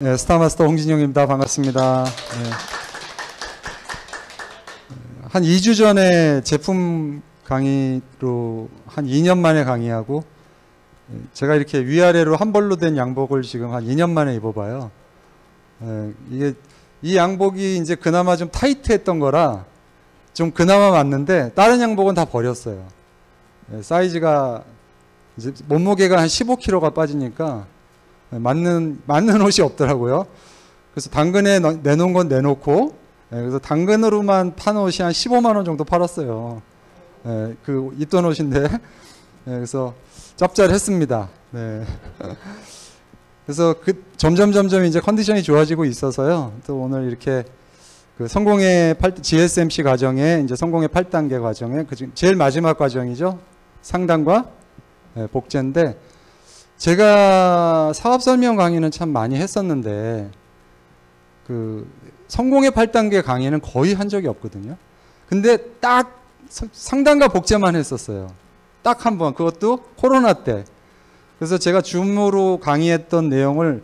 네, 스타마스터 홍진영입니다. 반갑습니다. 네. 한 2주 전에 제품 강의로 한 2년 만에 강의하고 제가 이렇게 위아래로 한 벌로 된 양복을 지금 한 2년 만에 입어봐요. 네, 이게 이 양복이 이제 그나마 좀 타이트했던 거라 좀 그나마 맞는데 다른 양복은 다 버렸어요. 네, 사이즈가 이제 몸무게가 한 15kg가 빠지니까 맞는 맞는 옷이 없더라고요. 그래서 당근에 넣- 내놓은 건 내놓고 예, 그래서 당근으로만 판 옷이 한 15만 원 정도 팔았어요. 예, 그 입던 옷인데 예, 그래서 짭짤했습니다. 네. 그래서 그 점점 점점 이제 컨디션이 좋아지고 있어서요. 또 오늘 이렇게 그 성공의 8, GSMC 과정에 이제 성공의 8단계 과정에 그 중- 제일 마지막 과정이죠. 상담과 예, 복제인데 제가 사업 설명 강의는 참 많이 했었는데 그 성공의 8단계 강의는 거의 한 적이 없거든요. 근데 딱 서- 상담과 복제만 했었어요. 딱 한 번. 그것도 코로나 때. 그래서 제가 줌으로 강의했던 내용을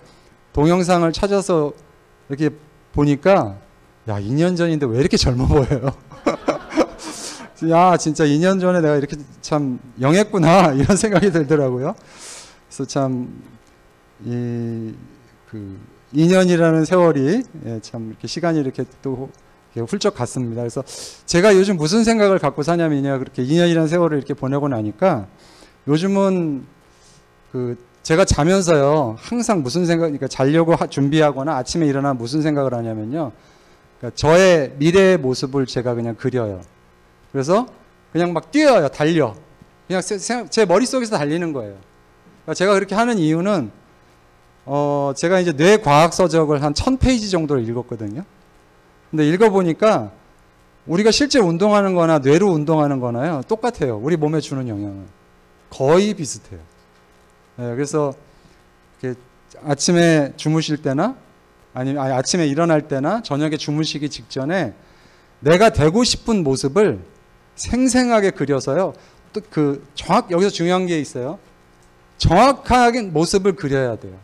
동영상을 찾아서 이렇게 보니까 야, 2년 전인데 왜 이렇게 젊어 보여요? 야, 진짜 2년 전에 내가 이렇게 참 영했구나 이런 생각이 들더라고요. 그래서 참이그 2년이라는 세월이 예, 참 이렇게 시간이 이렇게 또 훌쩍 갔습니다. 그래서 제가 요즘 무슨 생각을 갖고 사냐면요, 그렇게 2년이라는 세월을 이렇게 보내고 나니까 요즘은 그 제가 자면서요 항상 무슨 생각, 그러니까 자려고 하- 준비하거나 아침에 일어나 무슨 생각을 하냐면요, 그러니까 저의 미래의 모습을 제가 그냥 그려요. 그래서 그냥 막 뛰어요, 달려. 그냥 세- 세- 제 머릿속에서 달리는 거예요. 그러니까 제가 그렇게 하는 이유는 어 제가 이제 뇌 과학 서적을 한 1000페이지 정도를 읽었거든요. 근데 읽어 보니까 우리가 실제 운동하는 거나 뇌로 운동하는 거나요. 똑같아요. 우리 몸에 주는 영향은 거의 비슷해요. 네, 그래서 이렇게 아침에 주무실 때나 아니면 아니, 아침에 일어날 때나 저녁에 주무시기 직전에 내가 되고 싶은 모습을 생생하게 그려서요. 또 그 정확 여기서 중요한 게 있어요. 정확하게 모습을 그려야 돼요.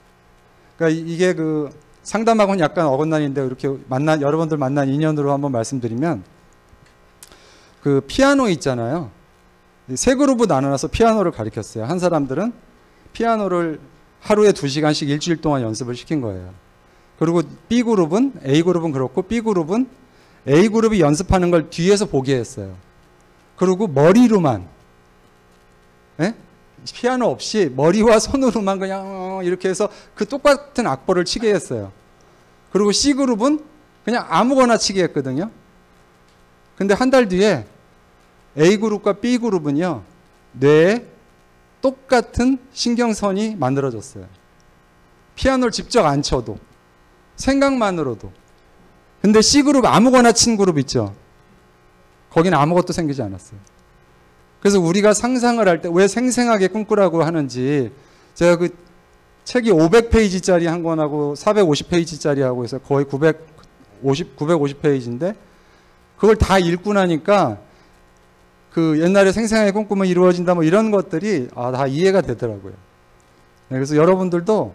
그러니까 이- 이게 그 상담하고는 약간 어긋난인데 이렇게 만나 여러분들 만난 인연으로 한번 말씀드리면 그 피아노 있잖아요. 이세 그룹으로 나눠서 피아노를 가르쳤어요. 한 사람들은 피아노를 하루에 두 시간씩 일주일 동안 연습을 시킨 거예요. 그리고 B 그룹은 A 그룹은 그렇고 B 그룹은 A 그룹이 연습하는 걸 뒤에서 보게 했어요. 그리고 머리로만 예? 피아노 없이 머리와 손으로만 그냥 어, 이렇게 해서 그 똑같은 악보를 치게 했어요. 그리고 C 그룹은 그냥 아무거나 치게 했거든요. 근데 한 달 뒤에 A 그룹과 B 그룹은요. 뇌에 똑같은 신경선이 만들어졌어요. 피아노를 직접 안 쳐도 생각만으로도. 근데 C 그룹 아무거나 친 그룹 있죠. 거기는 아무것도 생기지 않았어요. 그래서 우리가 상상을 할 때 왜 생생하게 꿈꾸라고 하는지 제가 그 책이 500페이지짜리 한 권하고 450페이지짜리 하고 해서 거의 950 950페이지인데 그걸 다 읽고 나니까 그 옛날에 생생하게 꿈꾸면 이루어진다 뭐 이런 것들이 아, 다 이해가 되더라고요. 네, 그래서 여러분들도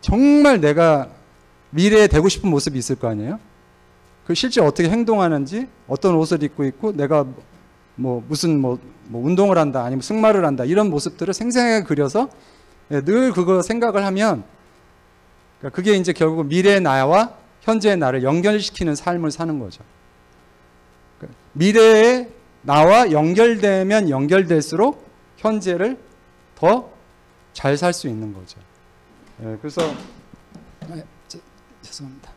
정말 내가 미래에 되고 싶은 모습이 있을 거 아니에요? 그 실제 어떻게 행동하는지 어떤 옷을 입고 있고 내가 뭐 무슨 뭐, 뭐 운동을 한다 아니면 승마를 한다 이런 모습들을 생생하게 그려서 예, 늘 그거 생각을 하면 그러니까 그게 이제 결국 미래의 나와 현재의 나를 연결시키는 삶을 사는 거죠. 그러니까 미래의 나와 연결되면 연결될수록 현재를 더 잘 살 수 있는 거죠. 예, 그래서 아, 저, 죄송합니다.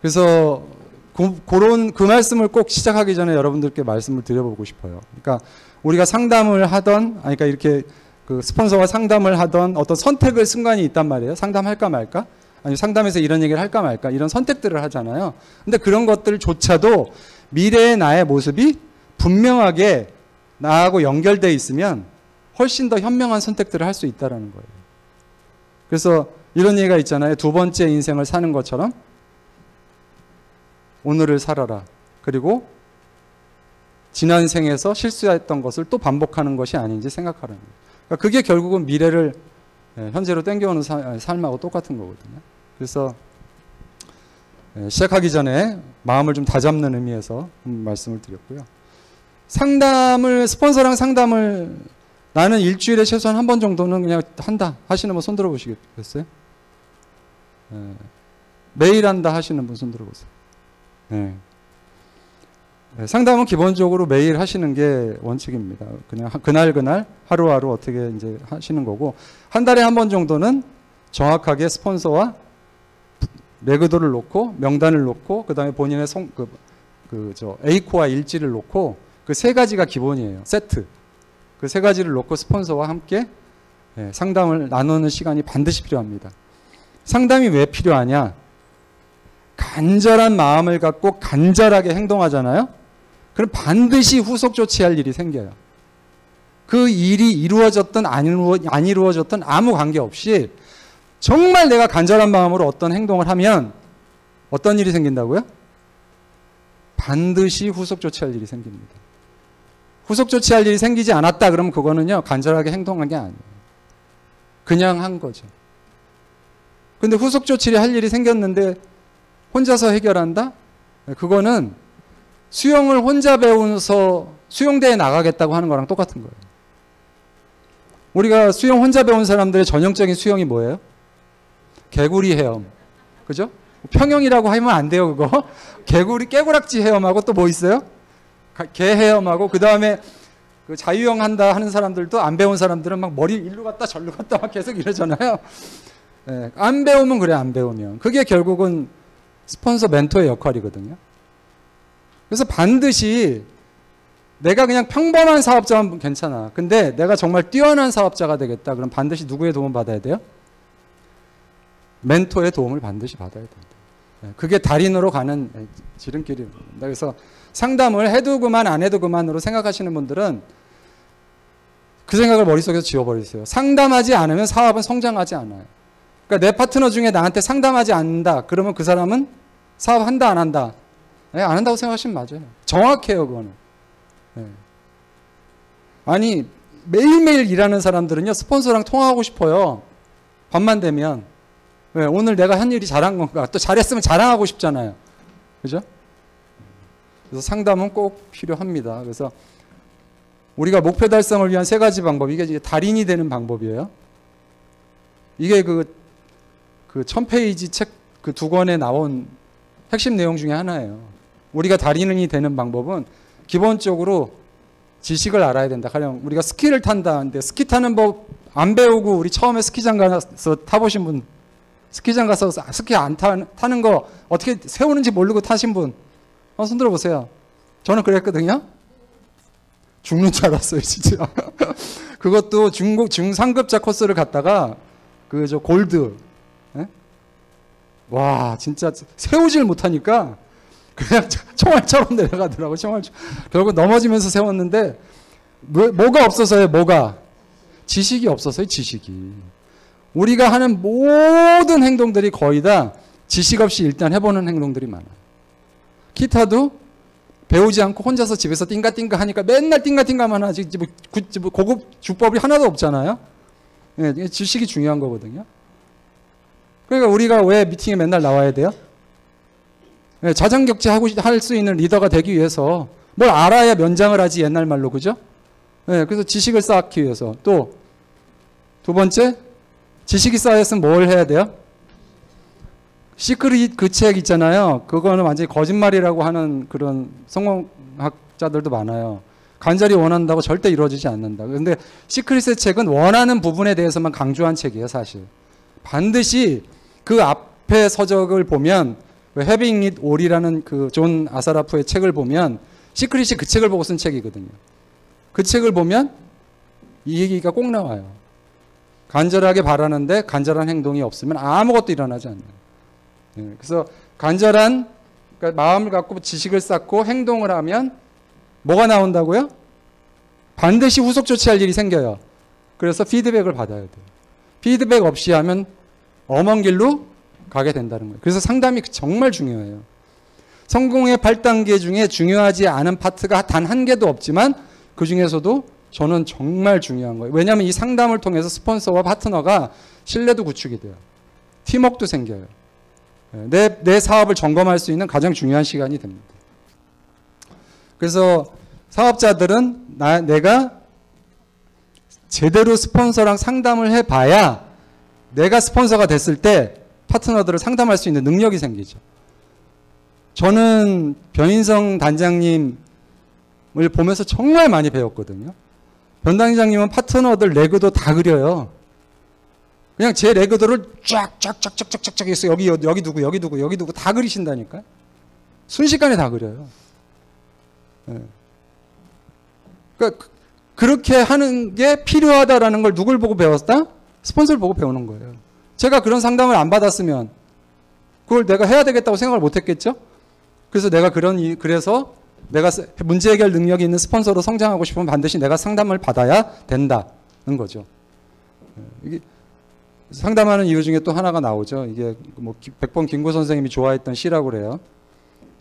그래서 그, 그런 그 말씀을 꼭 시작하기 전에 여러분들께 말씀을 드려보고 싶어요. 그러니까 우리가 상담을 하던, 아니, 그러니까 이렇게 그 스폰서와 상담을 하던 어떤 선택을 순간이 있단 말이에요. 상담할까 말까? 아니 상담에서 이런 얘기를 할까 말까? 이런 선택들을 하잖아요. 근데 그런 것들조차도 미래의 나의 모습이 분명하게 나하고 연결돼 있으면 훨씬 더 현명한 선택들을 할 수 있다라는 거예요. 그래서 이런 얘기가 있잖아요. 두 번째 인생을 사는 것처럼 오늘을 살아라. 그리고 지난 생에서 실수했던 것을 또 반복하는 것이 아닌지 생각하라는 거예요. 그러니까 그게 결국은 미래를 예, 현재로 땡겨오는 사- 삶하고 똑같은 거거든요. 그래서 예, 시작하기 전에 마음을 좀 다잡는 의미에서 말씀을 드렸고요. 상담을 스폰서랑 상담을 나는 일주일에 최소한 한 번 정도는 그냥 한다 하시는 분 손 들어 보시겠어요? 예. 매일 한다 하시는 분 손 들어 보세요. 예. 예, 상담은 기본적으로 매일 하시는 게 원칙입니다. 그냥 그날 그날 하루하루 어떻게 이제 하시는 거고 한 달에 한 번 정도는 정확하게 스폰서와 매그도를 놓고 명단을 놓고 그다음에 본인의 성그그저 A코와 일지를 놓고 그 세 가지가 기본이에요. 세트. 그 세 가지를 놓고 스폰서와 함께 예, 상담을 나누는 시간이 반드시 필요합니다. 상담이 왜 필요하냐? 간절한 마음을 갖고 간절하게 행동하잖아요. 그럼 반드시 후속 조치할 일이 생겨요. 그 일이 이루어졌든 안, 이루어, 안 이루어졌든 아무 관계없이 정말 내가 간절한 마음으로 어떤 행동을 하면 어떤 일이 생긴다고요? 반드시 후속 조치할 일이 생깁니다. 후속 조치할 일이 생기지 않았다 그러면 그거는요 간절하게 행동한 게 아니에요. 그냥 한 거죠. 근데 후속 조치를 할 일이 생겼는데 혼자서 해결한다? 그거는 수영을 혼자 배우면서 수영대에 나가겠다고 하는 거랑 똑같은 거예요. 우리가 수영 혼자 배운 사람들의 전형적인 수영이 뭐예요? 개구리 헤엄. 그죠? 평영이라고 하면 안 돼요, 그거. 개구리, 깨구락지 헤엄하고 또 뭐 있어요? 개 헤엄하고, 그 다음에 그 자유형 한다 하는 사람들도 안 배운 사람들은 막 머리 일로 갔다 절로 갔다 막 계속 이러잖아요. 네, 안 배우면 그래, 안 배우면. 그게 결국은 스폰서 멘토의 역할이거든요. 그래서 반드시 내가 그냥 평범한 사업자면 괜찮아. 근데 내가 정말 뛰어난 사업자가 되겠다. 그럼 반드시 누구의 도움 받아야 돼요? 멘토의 도움을 반드시 받아야 된다. 예, 그게 달인으로 가는 지름길입니다. 그래서 상담을 해도 그만 안 해도 그만으로 생각하시는 분들은 그 생각을 머릿속에서 지워버리세요. 상담하지 않으면 사업은 성장하지 않아요. 그러니까 내 파트너 중에 나한테 상담하지 않는다. 그러면 그 사람은 사업한다 안 한다. 네, 안 한다고 생각하시면 맞아요. 정확해요 그거는. 네. 아니 매일매일 일하는 사람들은요 스폰서랑 통화하고 싶어요. 밤만 되면 왜? 오늘 내가 한 일이 잘한 건가? 또 잘했으면 자랑하고 싶잖아요. 그죠? 그래서 상담은 꼭 필요합니다. 그래서 우리가 목표 달성을 위한 세 가지 방법, 이게 달인이 되는 방법이에요. 이게 그, 그 1000페이지 책 그 두 권에 나온 핵심 내용 중에 하나예요. 우리가 달인이 되는 방법은 기본적으로 지식을 알아야 된다. 가령 우리가 스키를 탄다는데 스키 타는 법 안 배우고 우리 처음에 스키장 가서 타보신 분 스키장 가서 스키 안 타, 타는 거 어떻게 세우는지 모르고 타신 분, 어, 손 들어 보세요. 저는 그랬거든요. 죽는 줄 알았어요, 진짜. 그것도 중국 중상급자 코스를 갔다가 그 저 골드? 와 진짜 세우질 못하니까 그냥 총알처럼 내려가더라고 총알. 결국 넘어지면서 세웠는데 뭐, 뭐가 없어서요, 뭐가 지식이 없어서요, 지식이. 우리가 하는 모든 행동들이 거의 다 지식 없이 일단 해보는 행동들이 많아요. 기타도 배우지 않고 혼자서 집에서 띵가띵가 하니까 맨날 띵가띵가만 하지 뭐, 뭐 고급 주법이 하나도 없잖아요. 네, 지식이 중요한 거거든요. 그러니까 우리가 왜 미팅에 맨날 나와야 돼요? 네, 자장격제 하고 할 수 있는 리더가 되기 위해서 뭘 알아야 면장을 하지 옛날 말로 그죠? 네, 그래서 지식을 쌓기 위해서 또 두 번째 지식이 쌓였으면 뭘 해야 돼요? 시크릿 그 책 있잖아요. 그거는 완전히 거짓말이라고 하는 그런 성공학자들도 많아요. 간절히 원한다고 절대 이루어지지 않는다. 그런데 시크릿의 책은 원하는 부분에 대해서만 강조한 책이에요, 사실. 반드시 그 앞에 서적을 보면 Having It All이라는 그 존 아사라프의 책을 보면 Secret이 그 책을 보고 쓴 책이거든요. 그 책을 보면 이 얘기가 꼭 나와요. 간절하게 바라는데 간절한 행동이 없으면 아무것도 일어나지 않는. 네, 그래서 간절한 그러니까 마음을 갖고 지식을 쌓고 행동을 하면 뭐가 나온다고요? 반드시 후속 조치할 일이 생겨요. 그래서 피드백을 받아야 돼요. 피드백 없이 하면 엄한 길로 가게 된다는 거예요. 그래서 상담이 정말 중요해요. 성공의 8단계 중에 중요하지 않은 파트가 단 한 개도 없지만 그 중에서도 저는 정말 중요한 거예요. 왜냐하면 이 상담을 통해서 스폰서와 파트너가 신뢰도 구축이 돼요. 팀웍도 생겨요. 예, 내, 내 사업을 점검할 수 있는 가장 중요한 시간이 됩니다. 그래서 사업자들은 나, 내가 제대로 스폰서랑 상담을 해봐야 내가 스폰서가 됐을 때 파트너들을 상담할 수 있는 능력이 생기죠. 저는 변인성 단장님을 보면서 정말 많이 배웠거든요. 변 단장님은 파트너들 레그도 다 그려요. 그냥 제 레그도를 쫙쫙쫙쫙쫙쫙 해서 여기 여기 두고 여기 두고 여기 두고 다 그리신다니까. 순식간에 다 그려요. 네. 그러니까 그렇게 하는 게 필요하다라는 걸 누굴 보고 배웠다? 스폰서를 보고 배우는 거예요. 제가 그런 상담을 안 받았으면 그걸 내가 해야 되겠다고 생각을 못 했겠죠? 그래서 내가 그런 그래서 내가 문제 해결 능력이 있는 스폰서로 성장하고 싶으면 반드시 내가 상담을 받아야 된다는 거죠. 네. 이게 상담하는 이유 중에 또 하나가 나오죠. 이게 뭐 백범 김구 선생님이 좋아했던 시라고 그래요.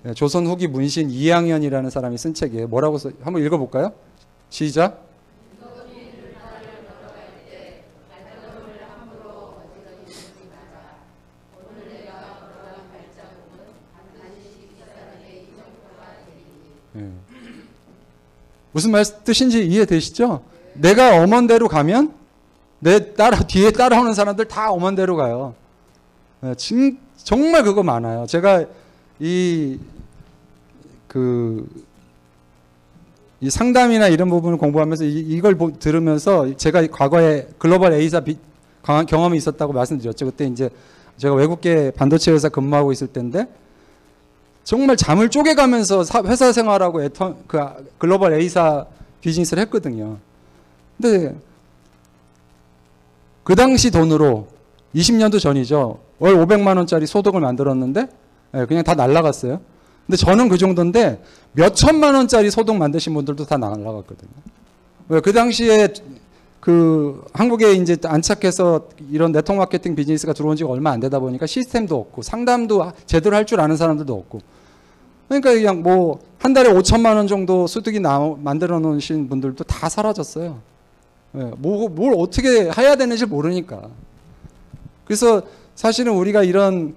네, 조선 후기 문신 이양현이라는 사람이 쓴 책이에요. 뭐라고 써? 한번 읽어볼까요? 시작. 무슨 말 뜻인지 이해되시죠? 내가 엄원대로 가면 내 따라 뒤에 따라오는 사람들 다 엄원대로 가요. 네, 진, 정말 그거 많아요. 제가 이 그, 이 상담이나 이런 부분을 공부하면서 이, 걸 들으면서 제가 과거에 글로벌 A사 비, 경험이 있었다고 말씀드렸죠. 그때 이제 제가 외국계 반도체 회사 근무하고 있을 때인데 정말 잠을 쪼개가면서 회사 생활하고 애터, 그 글로벌 A사 비즈니스를 했거든요. 근데 그 당시 돈으로 20년도 전이죠. 월 500만 원짜리 소득을 만들었는데 예, 그냥 다 날라갔어요. 근데 저는 그 정도인데 몇 천만 원짜리 소득 만드신 분들도 다 날라갔거든요. 그 당시에 그 한국에 이제 안착해서 이런 네트워크 마케팅 비즈니스가 들어온 지가 얼마 안 되다 보니까 시스템도 없고 상담도 제대로 할 줄 아는 사람들도 없고 그러니까 그냥 뭐 한 달에 5천만 원 정도 소득이 나, 만들어 놓으신 분들도 다 사라졌어요. 예, 뭐, 뭘 어떻게 해야 되는지 모르니까. 그래서 사실은 우리가 이런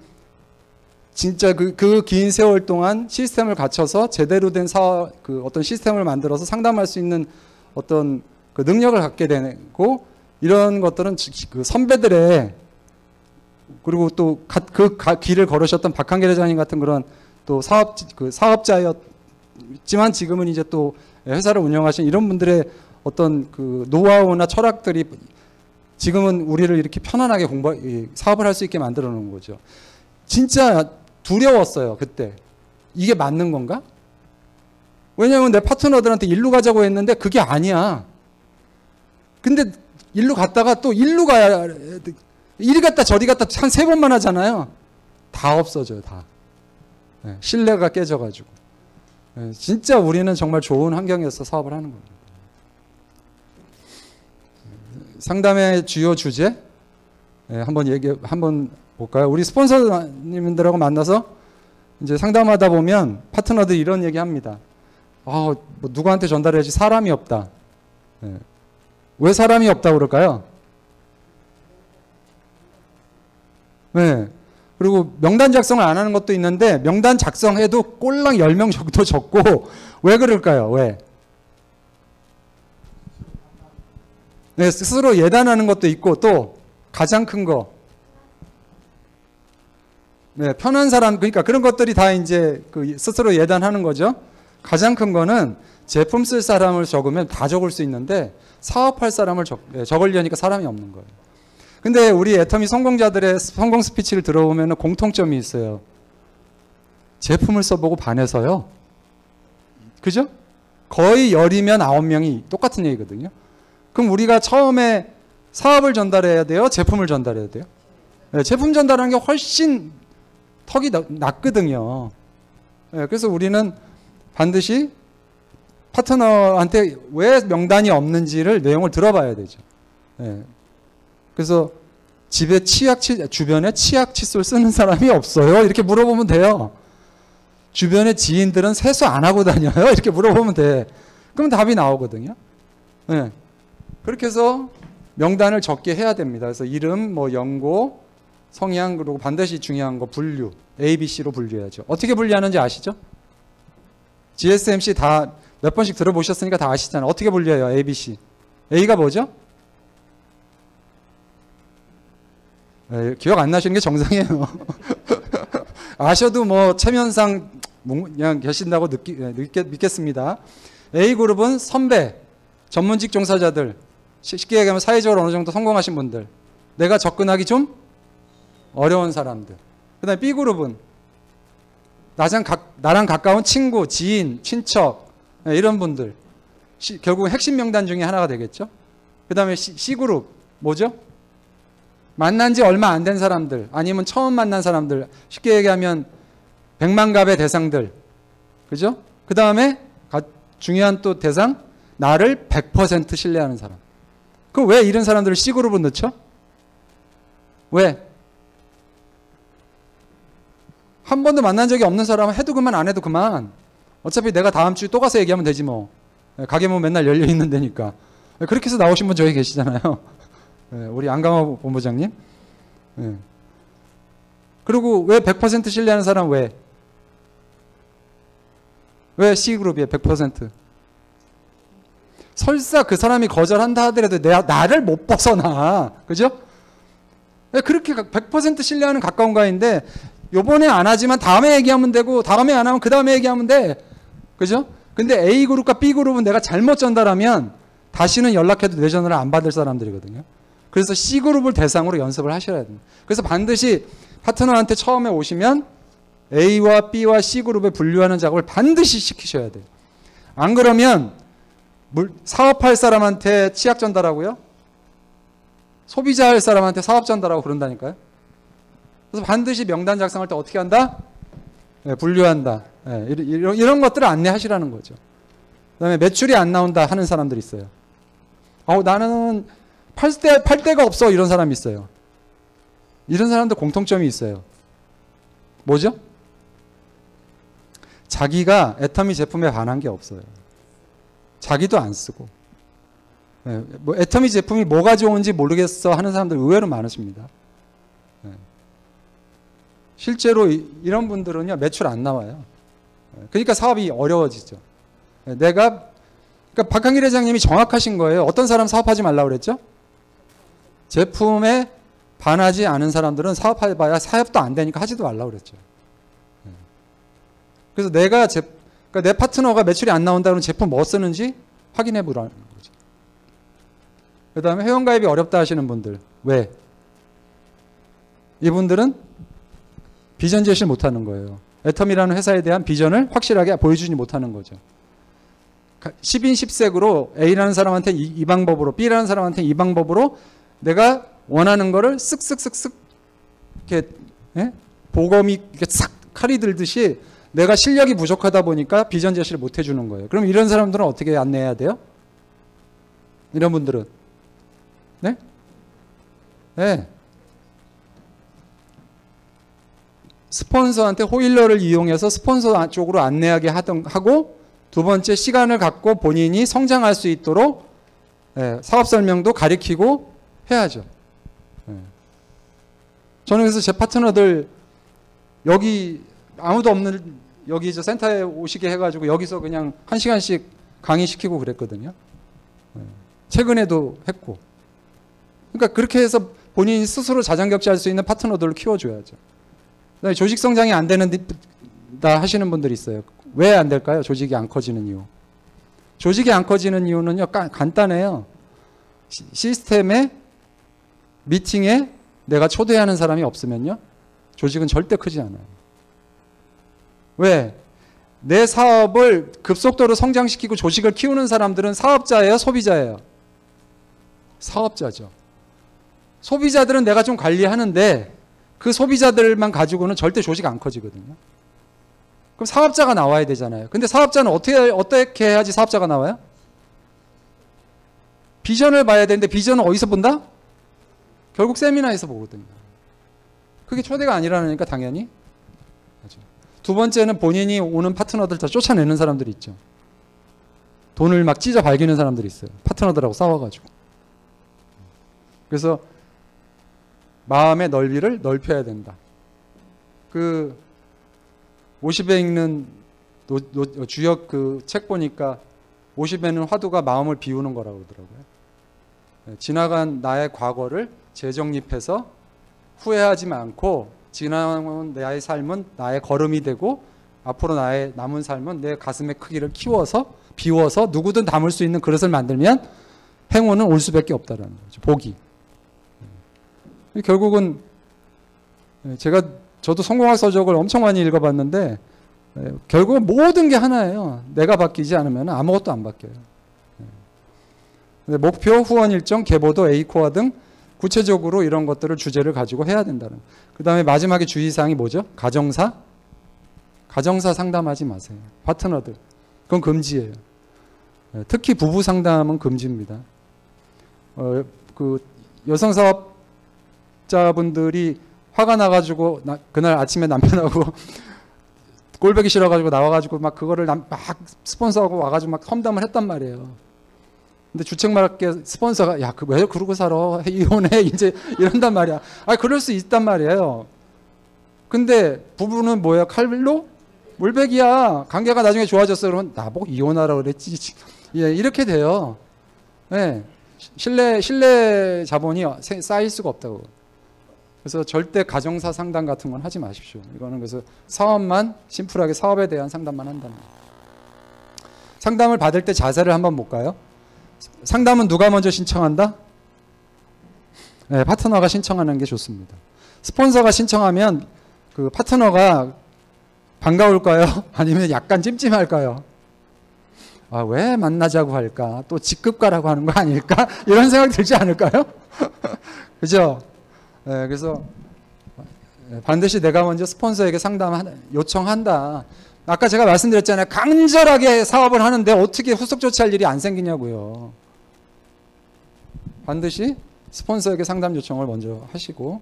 진짜 그, 그긴 세월 동안 시스템을 갖춰서 제대로 된 사, 그 어떤 시스템을 만들어서 상담할 수 있는 어떤 그 능력을 갖게 되고 이런 것들은 그 선배들의 그리고 또 그 길을 걸으셨던 박한계 회장님 같은 그런 또 사업 그 사업자였지만 지금은 이제 또 회사를 운영하신 이런 분들의 어떤 그 노하우나 철학들이 지금은 우리를 이렇게 편안하게 공부 사업을 할 수 있게 만들어 놓은 거죠. 진짜 두려웠어요 그때 이게 맞는 건가? 왜냐하면 내 파트너들한테 일로 가자고 했는데 그게 아니야. 근데 일로 갔다가 또 일로 가야 이리 갔다 저리 갔다 한 세 번만 하잖아요. 다 없어져요 다. 네, 신뢰가 깨져가지고. 네, 진짜 우리는 정말 좋은 환경에서 사업을 하는 겁니다. 상담의 주요 주제 네, 한번 얘기 한번 볼까요? 우리 스폰서님들하고 만나서 이제 상담하다 보면 파트너들이 이런 얘기 합니다. 아, 뭐 누구한테 전달해야지 사람이 없다. 네. 왜 사람이 없다 그럴까요? 네. 그리고 명단 작성을 안 하는 것도 있는데 명단 작성해도 꼴랑 10명 정도 적고 왜 그럴까요? 왜? 네, 스스로 예단하는 것도 있고 또 가장 큰 거. 네, 편한 사람 그러니까 그런 것들이 다 이제 그 스스로 예단하는 거죠. 가장 큰 거는 제품 쓸 사람을 적으면 다 적을 수 있는데 사업할 사람을 적, 네, 적으려니까 사람이 없는 거예요. 근데 우리 애터미 성공자들의 성공 스피치를 들어보면 공통점이 있어요. 제품을 써보고 반해서요. 그죠? 거의 열이면 아홉 명이 똑같은 얘기거든요. 그럼 우리가 처음에 사업을 전달해야 돼요? 제품을 전달해야 돼요? 네, 제품 전달하는 게 훨씬 턱이 낮거든요. 네, 그래서 우리는 반드시 파트너한테 왜 명단이 없는지를 내용을 들어봐야 되죠. 네. 그래서 집에 치약 치, 주변에 치약 칫솔 쓰는 사람이 없어요. 이렇게 물어보면 돼요. 주변에 지인들은 세수 안 하고 다녀요. 이렇게 물어보면 돼. 그럼 답이 나오거든요. 그렇게 해서 명단을 적게 해야 됩니다. 그래서 이름, 뭐 연고, 성향 그리고 반드시 중요한 거 분류 A, B, C로 분류해야죠. 어떻게 분류하는지 아시죠? GSMC 다 몇 번씩 들어보셨으니까 다 아시잖아요. 어떻게 분류해요? A, B, C. A가 뭐죠? 에, 기억 안 나시는 게 정상이에요. 아셔도 뭐 체면상 그냥 계신다고 느끼, 믿겠, 믿겠습니다. A 그룹은 선배, 전문직 종사자들, 쉽게 얘기하면 사회적으로 어느 정도 성공하신 분들, 내가 접근하기 좀 어려운 사람들. 그 다음에 B 그룹은 나랑, 가, 나랑 가까운 친구, 지인, 친척 이런 분들, 시, 결국 핵심 명단 중에 하나가 되겠죠. 그 다음에 C, C 그룹 뭐죠? 만난 지 얼마 안 된 사람들, 아니면 처음 만난 사람들, 쉽게 얘기하면 백만갑의 대상들, 그죠? 그 다음에 중요한 또 대상, 나를 100% 신뢰하는 사람. 그럼 왜 이런 사람들을 C그룹으로 넣죠? 왜? 한 번도 만난 적이 없는 사람은 해도 그만 안 해도 그만. 어차피 내가 다음 주에 또 가서 얘기하면 되지 뭐. 가게 문 맨날 열려 있는 데니까. 그렇게 해서 나오신 분 저기 계시잖아요. 우리 안강호 본부장님. 그리고 왜 100% 신뢰하는 사람 왜? 왜 C그룹이에요? 100%. 설사 그 사람이 거절한다 하더라도 내가 나를 못 벗어나. 그죠? 그렇게 100% 신뢰하는 가까운 가인데 요번에 안 하지만 다음에 얘기하면 되고 다음에 안 하면 그 다음에 얘기하면 돼. 그죠? 근데 A그룹과 B그룹은 내가 잘못 전달하면 다시는 연락해도 내 전화를 안 받을 사람들이거든요. 그래서 C그룹을 대상으로 연습을 하셔야 됩니다. 그래서 반드시 파트너한테 처음에 오시면 A와 B와 C그룹에 분류하는 작업을 반드시 시키셔야 돼요. 안 그러면 사업할 사람한테 치약 전달하고요. 소비자 할 사람한테 사업 전달하고 그런다니까요. 그래서 반드시 명단 작성할 때 어떻게 한다? 네, 분류한다. 네, 이런, 이런 것들을 안내하시라는 거죠. 그 다음에 매출이 안 나온다 하는 사람들이 있어요. 어, 나는 팔, 때, 팔 데가 없어 이런 사람이 있어요. 이런 사람도 공통점이 있어요. 뭐죠? 자기가 애터미 제품에 반한 게 없어요. 자기도 안 쓰고. 네, 뭐 애터미 제품이 뭐가 좋은지 모르겠어 하는 사람들 의외로 많으십니다. 네. 실제로 이, 런 분들은요 매출 안 나와요. 네, 그러니까 사업이 어려워지죠. 네, 내가 그러니까 박한길 회장님이 정확하신 거예요. 어떤 사람 사업하지 말라 그랬죠? 제품에 반하지 않은 사람들은 사업해봐야 사업도 안 되니까 하지도 말라 그랬죠. 네. 그래서 내가 제, 그러니까 내 파트너가 매출이 안 나온다 그러면 제품 뭐 쓰는지 확인해 보라는 거죠. 그 다음에 회원가입이 어렵다 하시는 분들. 왜? 이분들은 비전 제시를 못하는 거예요. 애텀이라는 회사에 대한 비전을 확실하게 보여주지 못하는 거죠. 10인 10색으로 A라는 사람한테 이, 이 방법으로 B라는 사람한테 이 방법으로 내가 원하는 거를 쓱쓱쓱쓱 이렇게 예? 보검이 이렇게 싹 칼이 들듯이 내가 실력이 부족하다 보니까 비전 제시를 못 해주는 거예요. 그럼 이런 사람들은 어떻게 안내해야 돼요? 이런 분들은 네? 네. 스폰서한테 호일러를 이용해서 스폰서 쪽으로 안내하게 하던 하고 두 번째 시간을 갖고 본인이 성장할 수 있도록 네, 사업 설명도 가리키고 해야죠. 네. 저는 그래서 제 파트너들 여기 아무도 없는 여기 저 센터에 오시게 해가지고 여기서 그냥 한 시간씩 강의시키고 그랬거든요. 네. 최근에도 했고. 그러니까 그렇게 해서 본인이 스스로 자장격제할 수 있는 파트너들을 키워줘야죠. 조직 성장이 안 되는다 하시는 분들이 있어요. 왜 안 될까요? 조직이 안 커지는 이유. 조직이 안 커지는 이유는요, 간단해요. 시스템에, 미팅에 내가 초대하는 사람이 없으면요, 조직은 절대 크지 않아요. 왜? 내 사업을 급속도로 성장시키고 조직을 키우는 사람들은 사업자예요, 소비자예요? 사업자죠. 소비자들은 내가 좀 관리하는데 그 소비자들만 가지고는 절대 조직 안 커지거든요. 그럼 사업자가 나와야 되잖아요. 근데 사업자는 어떻게, 어떻게 해야지 사업자가 나와요? 비전을 봐야 되는데 비전은 어디서 본다? 결국 세미나에서 보거든요. 그게 초대가 아니라니까 당연히. 두 번째는 본인이 오는 파트너들 다 쫓아내는 사람들이 있죠. 돈을 막 찢어 발기는 사람들이 있어요. 파트너들하고 싸워가지고. 그래서 마음의 넓이를 넓혀야 된다. 그 50에 읽는 노, 노, 주역 그 책 보니까 50에는 화두가 마음을 비우는 거라고 그러더라고요. 예, 지나간 나의 과거를 재정립해서 후회하지 않고 지나온 나의 삶은 나의 걸음이 되고 앞으로 나의 남은 삶은 내 가슴의 크기를 키워서 비워서 누구든 담을 수 있는 그릇을 만들면 행운은 올 수밖에 없다라는 거죠. 복이. 예. 결국은 예, 제가 저도 성공학 서적을 엄청 많이 읽어봤는데 예, 결국은 모든 게 하나예요. 내가 바뀌지 않으면 아무것도 안 바뀌어요. 목표, 후원 일정, 계보도, A코어 등 구체적으로 이런 것들을 주제를 가지고 해야 된다는. 그 다음에 마지막에 주의사항이 뭐죠? 가정사? 가정사 상담하지 마세요. 파트너들. 그건 금지예요. 특히 부부 상담은 금지입니다. 어, 그 여성 사업자분들이 화가 나가지고 나, 그날 아침에 남편하고 꼴보기 싫어가지고 나와가지고 막 그거를 남, 막 스폰서하고 와가지고 막 험담을 했단 말이에요. 근데 주책맞게 스폰서가 야, 그왜 그러고 살아? 이혼해 이제 이런단 말이야. 아, 그럴 수 있단 말이에요. 근데 부부는 뭐야? 칼로 물백이야. 관계가 나중에 좋아졌어. 그러면 나보고 이혼하라 그랬지. 예, 이렇게 돼요. 예. 신뢰 신뢰 자본이 쌓일 수가 없다고. 그래서 절대 가정사 상담 같은 건 하지 마십시오. 이거는 그래서 사업만 심플하게 사업에 대한 상담만 한다는. 상담을 받을 때 자세를 한번 볼까요? 상담은 누가 먼저 신청한다? 네, 파트너가 신청하는 게 좋습니다. 스폰서가 신청하면 그 파트너가 반가울까요? 아니면 약간 찜찜할까요? 아, 왜 만나자고 할까? 또 직급가라고 하는 거 아닐까? 이런 생각 들지 않을까요? 그죠? 네, 그래서 반드시 내가 먼저 스폰서에게 상담 요청한다. 아까 제가 말씀드렸잖아요. 간절하게 사업을 하는데 어떻게 후속 조치할 일이 안 생기냐고요. 반드시 스폰서에게 상담 요청을 먼저 하시고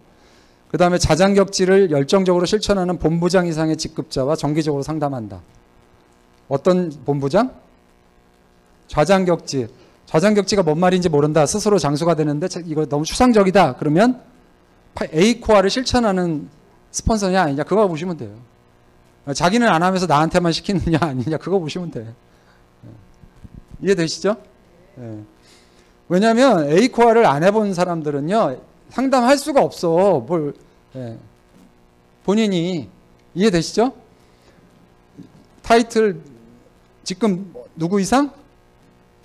그 다음에 자장격지를 열정적으로 실천하는 본부장 이상의 직급자와 정기적으로 상담한다. 어떤 본부장? 좌장격지. 좌장격지가 뭔 말인지 모른다. 스스로 장수가 되는데 이거 너무 추상적이다. 그러면 A코어를 실천하는 스폰서냐 아니냐 그거 보시면 돼요. 자기는 안 하면서 나한테만 시키느냐 아니냐 그거 보시면 돼. 예. 이해되시죠? 네. 왜냐하면 A코어를 안 해본 사람들은요 상담할 수가 없어. 뭘 네. 본인이 이해되시죠? 타이틀 지금 누구 이상?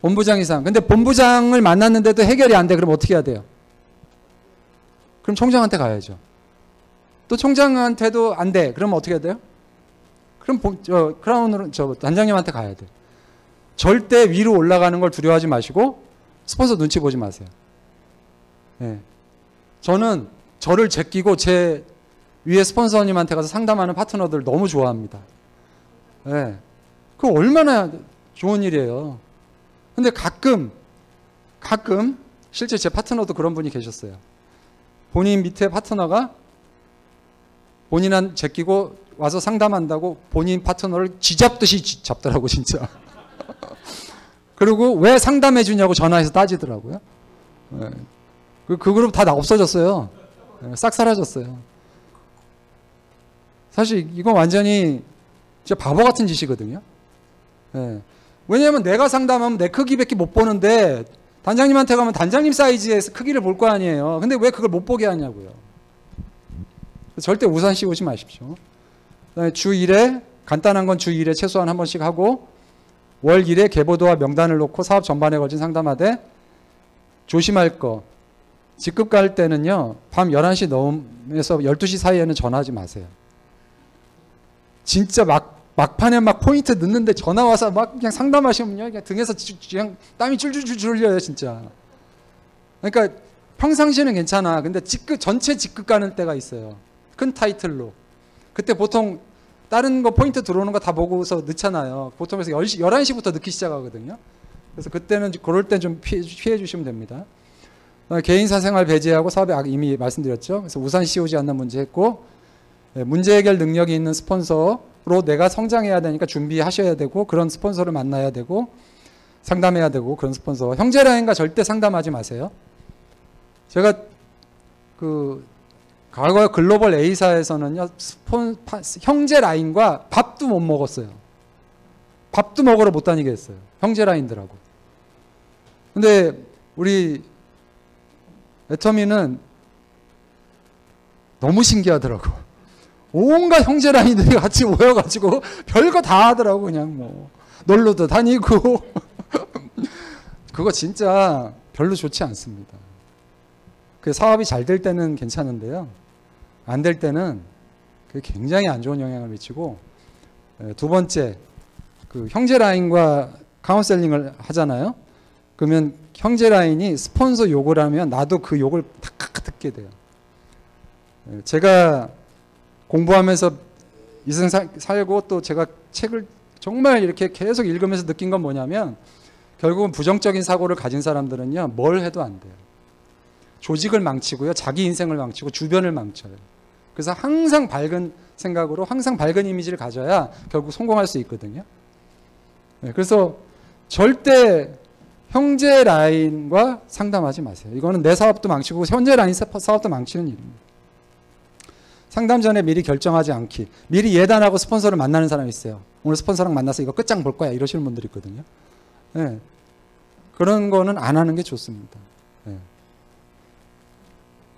본부장 이상. 근데 본부장을 만났는데도 해결이 안 돼. 그럼 어떻게 해야 돼요? 그럼 총장한테 가야죠. 또 총장한테도 안 돼. 그러면 어떻게 해야 돼요? 그럼 저 크라운으로 저 단장님한테 가야 돼. 절대 위로 올라가는 걸 두려워하지 마시고 스폰서 눈치 보지 마세요. 네. 저는 저를 제끼고 제 위에 스폰서님한테 가서 상담하는 파트너들 너무 좋아합니다. 네. 그 얼마나 좋은 일이에요. 근데 가끔 가끔 실제 제 파트너도 그런 분이 계셨어요. 본인 밑에 파트너가 본인한 제끼고 와서 상담한다고 본인 파트너를 쥐잡듯이 잡더라고 진짜. 그리고 왜 상담해 주냐고 전화해서 따지더라고요. 네. 그, 그 그룹 다 없어졌어요. 네, 싹 사라졌어요. 사실 이건 완전히 진짜 바보 같은 짓이거든요. 네. 왜냐하면 내가 상담하면 내 크기밖에 못 보는데 단장님한테 가면 단장님 사이즈의 크기를 볼 거 아니에요. 근데 왜 그걸 못 보게 하냐고요. 절대 우산 씌우지 마십시오. 주 1회 간단한 건 주 1회 최소한 한 번씩 하고 월 1회 계보도와 명단을 놓고 사업 전반에 걸친 상담하되 조심할 거 직급 갈 때는요 밤 11시 넘어서 12시 사이에는 전화하지 마세요. 진짜 막 막판에 막 포인트 넣는데 전화 와서 막 그냥 상담하시면요 그냥 등에서 그냥 땀이 줄줄줄 흘려요 진짜. 그러니까 평상시에는 괜찮아. 근데 직급 전체 직급 가는 때가 있어요. 큰 타이틀로. 그때 보통 다른 거 포인트 들어오는 거 다 보고서 넣잖아요. 보통 그래서 10시, 11시부터 넣기 시작하거든요. 그래서 그때는 그럴 땐좀 피해, 주시면 됩니다. 개인 사 생활 배제하고 사업에 이미 말씀드렸죠. 그래서 우산 씌우지 않는 문제 했고 예, 문제 해결 능력이 있는 스폰서로 내가 성장해야 되니까 준비하셔야 되고 그런 스폰서를 만나야 되고 상담해야 되고 그런 스폰서 형제라인과 절대 상담하지 마세요. 제가 그 과거 글로벌 A사에서는요, 스폰, 파, 형제 라인과 밥도 못 먹었어요. 밥도 먹으러 못 다니게 했어요. 형제 라인들하고. 근데 우리 애터미는 너무 신기하더라고. 온갖 형제 라인들이 같이 모여가지고 별거 다 하더라고. 그냥 뭐. 놀러도 다니고. 그거 진짜 별로 좋지 않습니다. 그 사업이 잘 될 때는 괜찮은데요. 안 될 때는 그게 굉장히 안 좋은 영향을 미치고 두 번째 그 형제 라인과 카운셀링을 하잖아요. 그러면 형제 라인이 스폰서 욕을 하면 나도 그 욕을 탁 듣게 돼요. 제가 공부하면서 이생 살고 또 제가 책을 정말 이렇게 계속 읽으면서 느낀 건 뭐냐면 결국은 부정적인 사고를 가진 사람들은요 뭘 해도 안 돼요. 조직을 망치고요 자기 인생을 망치고 주변을 망쳐요. 그래서 항상 밝은 생각으로 항상 밝은 이미지를 가져야 결국 성공할 수 있거든요. 네, 그래서 절대 형제 라인과 상담하지 마세요. 이거는 내 사업도 망치고 현재 라인 사업도 망치는 일입니다. 상담 전에 미리 결정하지 않기. 미리 예단하고 스폰서를 만나는 사람이 있어요. 오늘 스폰서랑 만나서 이거 끝장 볼 거야. 이러시는 분들이 있거든요. 네. 그런 거는 안 하는 게 좋습니다.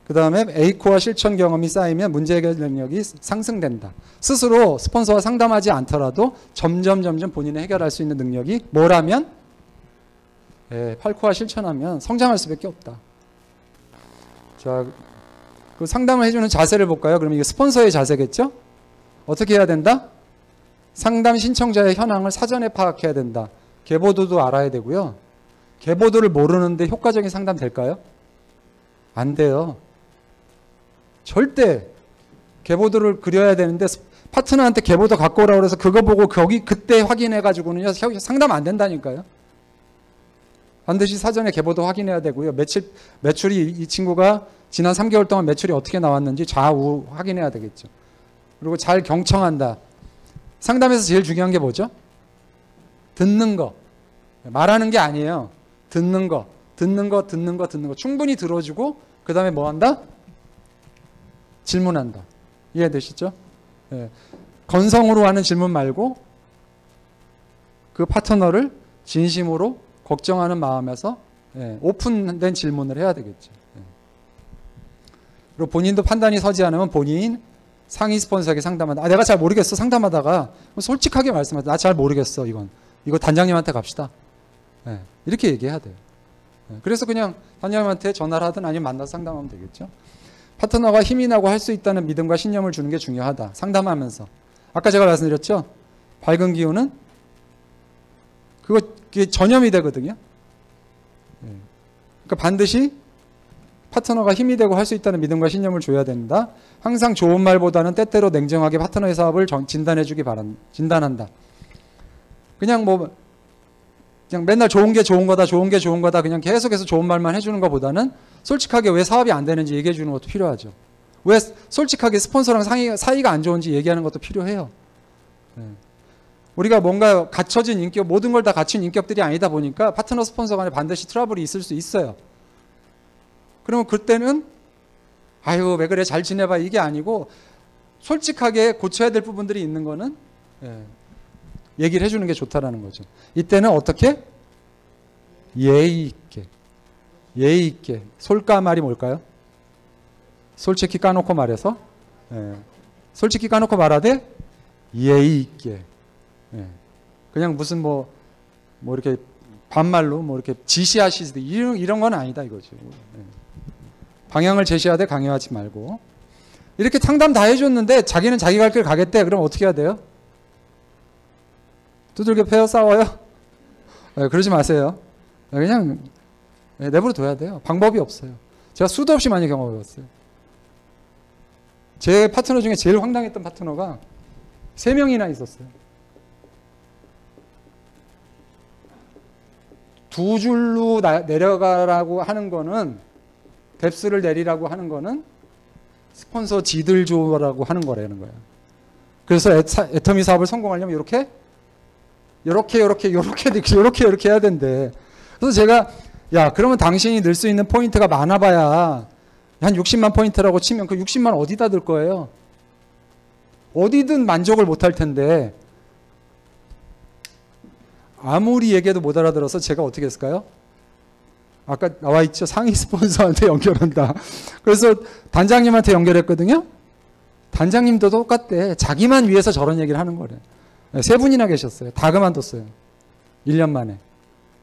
네. 그 다음에 A코어 실천 경험이 쌓이면 문제 해결 능력이 상승된다. 스스로 스폰서와 상담하지 않더라도 점점 점점 본인이 해결할 수 있는 능력이 뭐라면 예, 8코어 실천하면 성장할 수밖에 없다. 자, 그 상담을 해주는 자세를 볼까요? 그러면 이게 스폰서의 자세겠죠? 어떻게 해야 된다? 상담 신청자의 현황을 사전에 파악해야 된다. 계보도도 알아야 되고요. 계보도를 모르는데 효과적인 상담 될까요? 안 돼요. 절대 계보도를 그려야 되는데 파트너한테 계보도 갖고 오라고 해서 그거 보고 거기 그때 확인해 가지고는요 상담 안 된다니까요. 반드시 사전에 계보도 확인해야 되고요. 매출 매출이 이 친구가 지난 3개월 동안 매출이 어떻게 나왔는지 좌우 확인해야 되겠죠. 그리고 잘 경청한다. 상담에서 제일 중요한 게 뭐죠? 듣는 거. 말하는 게 아니에요. 듣는 거. 듣는 거, 듣는 거, 듣는 거. 충분히 들어주고 그 다음에 뭐 한다? 질문한다. 이해되시죠? 예. 건성으로 하는 질문 말고 그 파트너를 진심으로 걱정하는 마음에서 예. 오픈된 질문을 해야 되겠죠. 예. 그리고 본인도 판단이 서지 않으면 본인 상위 스폰서에게 상담한다. 아, 내가 잘 모르겠어. 상담하다가 솔직하게 말씀하세요. 나잘 모르겠어. 이건 이거 단장님한테 갑시다. 예. 이렇게 얘기해야 돼요. 예. 그래서 그냥 단장님한테 전화를 하든 아니면 만나서 상담하면 되겠죠. 파트너가 힘이 나고 할 수 있다는 믿음과 신념을 주는 게 중요하다. 상담하면서. 아까 제가 말씀드렸죠? 밝은 기운은 그거 전염이 되거든요. 예. 그러니까 반드시 파트너가 힘이 되고 할 수 있다는 믿음과 신념을 줘야 된다. 항상 좋은 말보다는 때때로 냉정하게 파트너의 사업을 진단해 주기 바란 진단한다. 그냥 뭐 그냥 맨날 좋은 게 좋은 거다, 좋은 게 좋은 거다, 그냥 계속해서 좋은 말만 해주는 것보다는 솔직하게 왜 사업이 안 되는지 얘기해 주는 것도 필요하죠. 왜 솔직하게 스폰서랑 사이, 사이가 안 좋은지 얘기하는 것도 필요해요. 네. 우리가 뭔가 갖춰진 인격, 모든 걸 다 갖춘 인격들이 아니다 보니까 파트너 스폰서 간에 반드시 트러블이 있을 수 있어요. 그러면 그때는 아유 왜 그래 잘 지내봐 이게 아니고 솔직하게 고쳐야 될 부분들이 있는 거는 예, 얘기를 해주는 게 좋다라는 거죠. 이때는 어떻게? 예의 있게. 예의 있게. 솔까 말이 뭘까요? 솔직히 까놓고 말해서, 예. 솔직히 까놓고 말하되 예의 있게. 예. 그냥 무슨 뭐, 뭐 이렇게 반말로 뭐 이렇게 지시하시듯 이런, 이런 건 아니다 이거죠. 예. 방향을 제시하되 강요하지 말고. 이렇게 상담 다 해줬는데 자기는 자기 갈 길 가겠대. 그럼 어떻게 해야 돼요? 두들겨 패어 싸워요? 네, 그러지 마세요. 네, 그냥 네, 내버려 둬야 돼요. 방법이 없어요. 제가 수도 없이 많이 경험해봤어요. 제 파트너 중에 제일 황당했던 파트너가 세 명이나 있었어요. 두 줄로 나, 내려가라고 하는 거는 뎁스를 내리라고 하는 거는 스폰서 지들 줘라고 하는 거라는 거예요. 그래서 애터미 사업을 성공하려면 이렇게 요렇게 요렇게 요렇게 요렇게 요렇게 해야 된대. 그래서 제가 야 그러면 당신이 넣을 수 있는 포인트가 많아봐야 한 60만 포인트라고 치면 그 60만 어디다 들 거예요? 어디든 만족을 못할 텐데 아무리 얘기해도 못 알아들어서 제가 어떻게 했을까요? 아까 나와 있죠. 상위 스폰서한테 연결한다. 그래서 단장님한테 연결했거든요. 단장님도 똑같대. 자기만 위해서 저런 얘기를 하는 거래. 네, 세 분이나 계셨어요. 다 그만뒀어요. 1년 만에.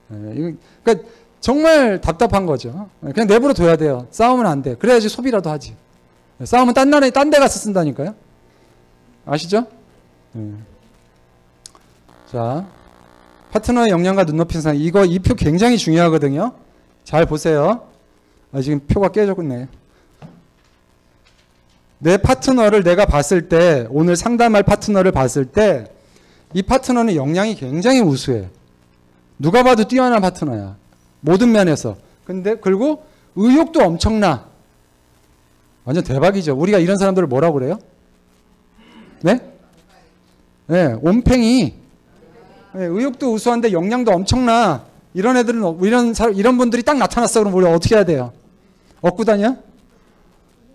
네, 그러니까 정말 답답한 거죠. 네, 그냥 내버려 둬야 돼요. 싸우면 안 돼. 그래야지 소비라도 하지. 네, 싸우면 딴 나라에 딴 데 가서 쓴다니까요. 아시죠? 네. 자, 파트너의 역량과 눈높이 상 이거 이 표 굉장히 중요하거든요. 잘 보세요. 아, 지금 표가 깨졌네. 내 파트너를 내가 봤을 때 오늘 상담할 파트너를 봤을 때 이 파트너는 역량이 굉장히 우수해. 누가 봐도 뛰어난 파트너야. 모든 면에서. 근데 그리고 의욕도 엄청나. 완전 대박이죠. 우리가 이런 사람들을 뭐라고 그래요? 네? 네, 온팽이. 네, 의욕도 우수한데 역량도 엄청나. 이런 애들은 어- 이런 사람 이런 분들이 딱 나타났어. 그럼 우리 어떻게 해야 돼요? 얻고 다녀?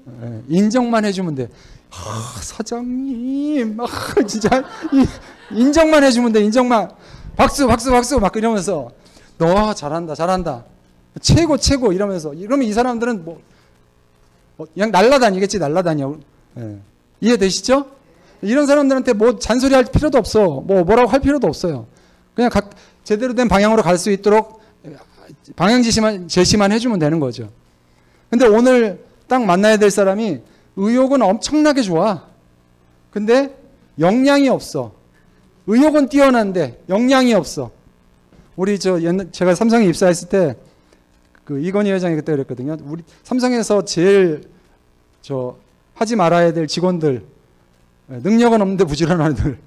네, 인정만 해주면 돼. 아, 사장님, 아, 진짜 이- 인정만 해주면 돼. 인정만. 박수, 박수, 박수 막 이러면서 너 잘한다, 잘한다. 최고, 최고 이러면서 이러면 이 사람들은 뭐 어, 그냥 날라다니겠지, 날라다녀. 예. 이해되시죠? 이런 사람들한테 뭐 잔소리 할 필요도 없어. 뭐 뭐라고 할 필요도 없어요. 그냥 각 제대로 된 방향으로 갈 수 있도록 방향 지시만 제시만 해주면 되는 거죠. 근데 오늘 딱 만나야 될 사람이 의욕은 엄청나게 좋아. 근데 역량이 없어. 의욕은 뛰어난데 역량이 없어. 우리 저 옛날 제가 삼성에 입사했을 때 그 이건희 회장이 그때 그랬거든요. 우리 삼성에서 제일 저 하지 말아야 될 직원들 예, 능력은 없는데 부지런한 애들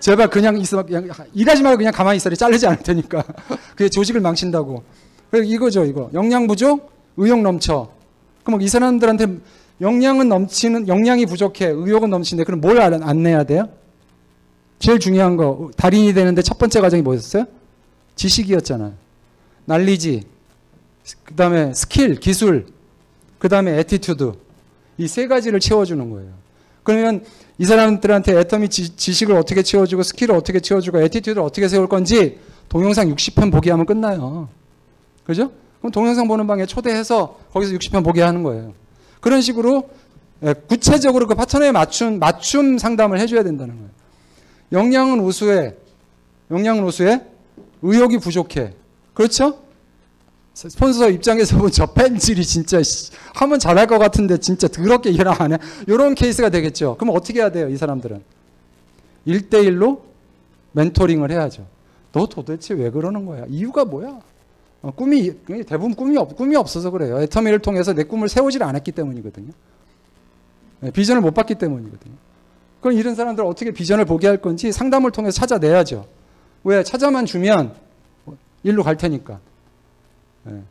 제발 그냥 있어 그냥 일하지 말고 그냥 가만히 있어라 자르지 않을 테니까 그게 조직을 망친다고 그래 이거죠 이거 역량 부족 의욕 넘쳐 그럼 이 사람들한테 역량은 넘치는 역량이 부족해 의욕은 넘치는데 그럼 뭘 안, 안 내야 돼요? 제일 중요한 거 달인이 되는데 첫 번째 과정이 뭐였어요? 지식이었잖아요 난리지 그 다음에 스킬 기술 그 다음에 attitude 이 세 가지를 채워주는 거예요 그러면 이 사람들한테 애터미 지, 지식을 어떻게 채워주고 skill을 어떻게 채워주고 attitude를 어떻게 세울 건지 동영상 60편 보게 하면 끝나요. 그죠? 그럼 동영상 보는 방에 초대해서 거기서 60편 보게 하는 거예요. 그런 식으로 예, 구체적으로 그 파트너에 맞춘 맞춤 상담을 해줘야 된다는 거예요. 역량은 우수해, 역량은 우수해, 의욕이 부족해. 그렇죠? 스폰서 입장에서 보면 저 펜질이 진짜 씨, 하면 잘할 것 같은데 진짜 더럽게 일을 안 해. 이런 케이스가 되겠죠. 그럼 어떻게 해야 돼요, 이 사람들은? 1대1로 멘토링을 해야죠. 너 도대체 왜 그러는 거야? 이유가 뭐야? 어, 꿈이 대부분 꿈이 없 꿈이 없어서 그래요. 애터미를 통해서 내 꿈을 세우질 않았기 때문이거든요. 네, 비전을 못 봤기 때문이거든요. 그럼 이런 사람들 어떻게 비전을 보게 할 건지 상담을 통해서 찾아내야죠. 왜 찾아만 주면 일로 갈 테니까. 네.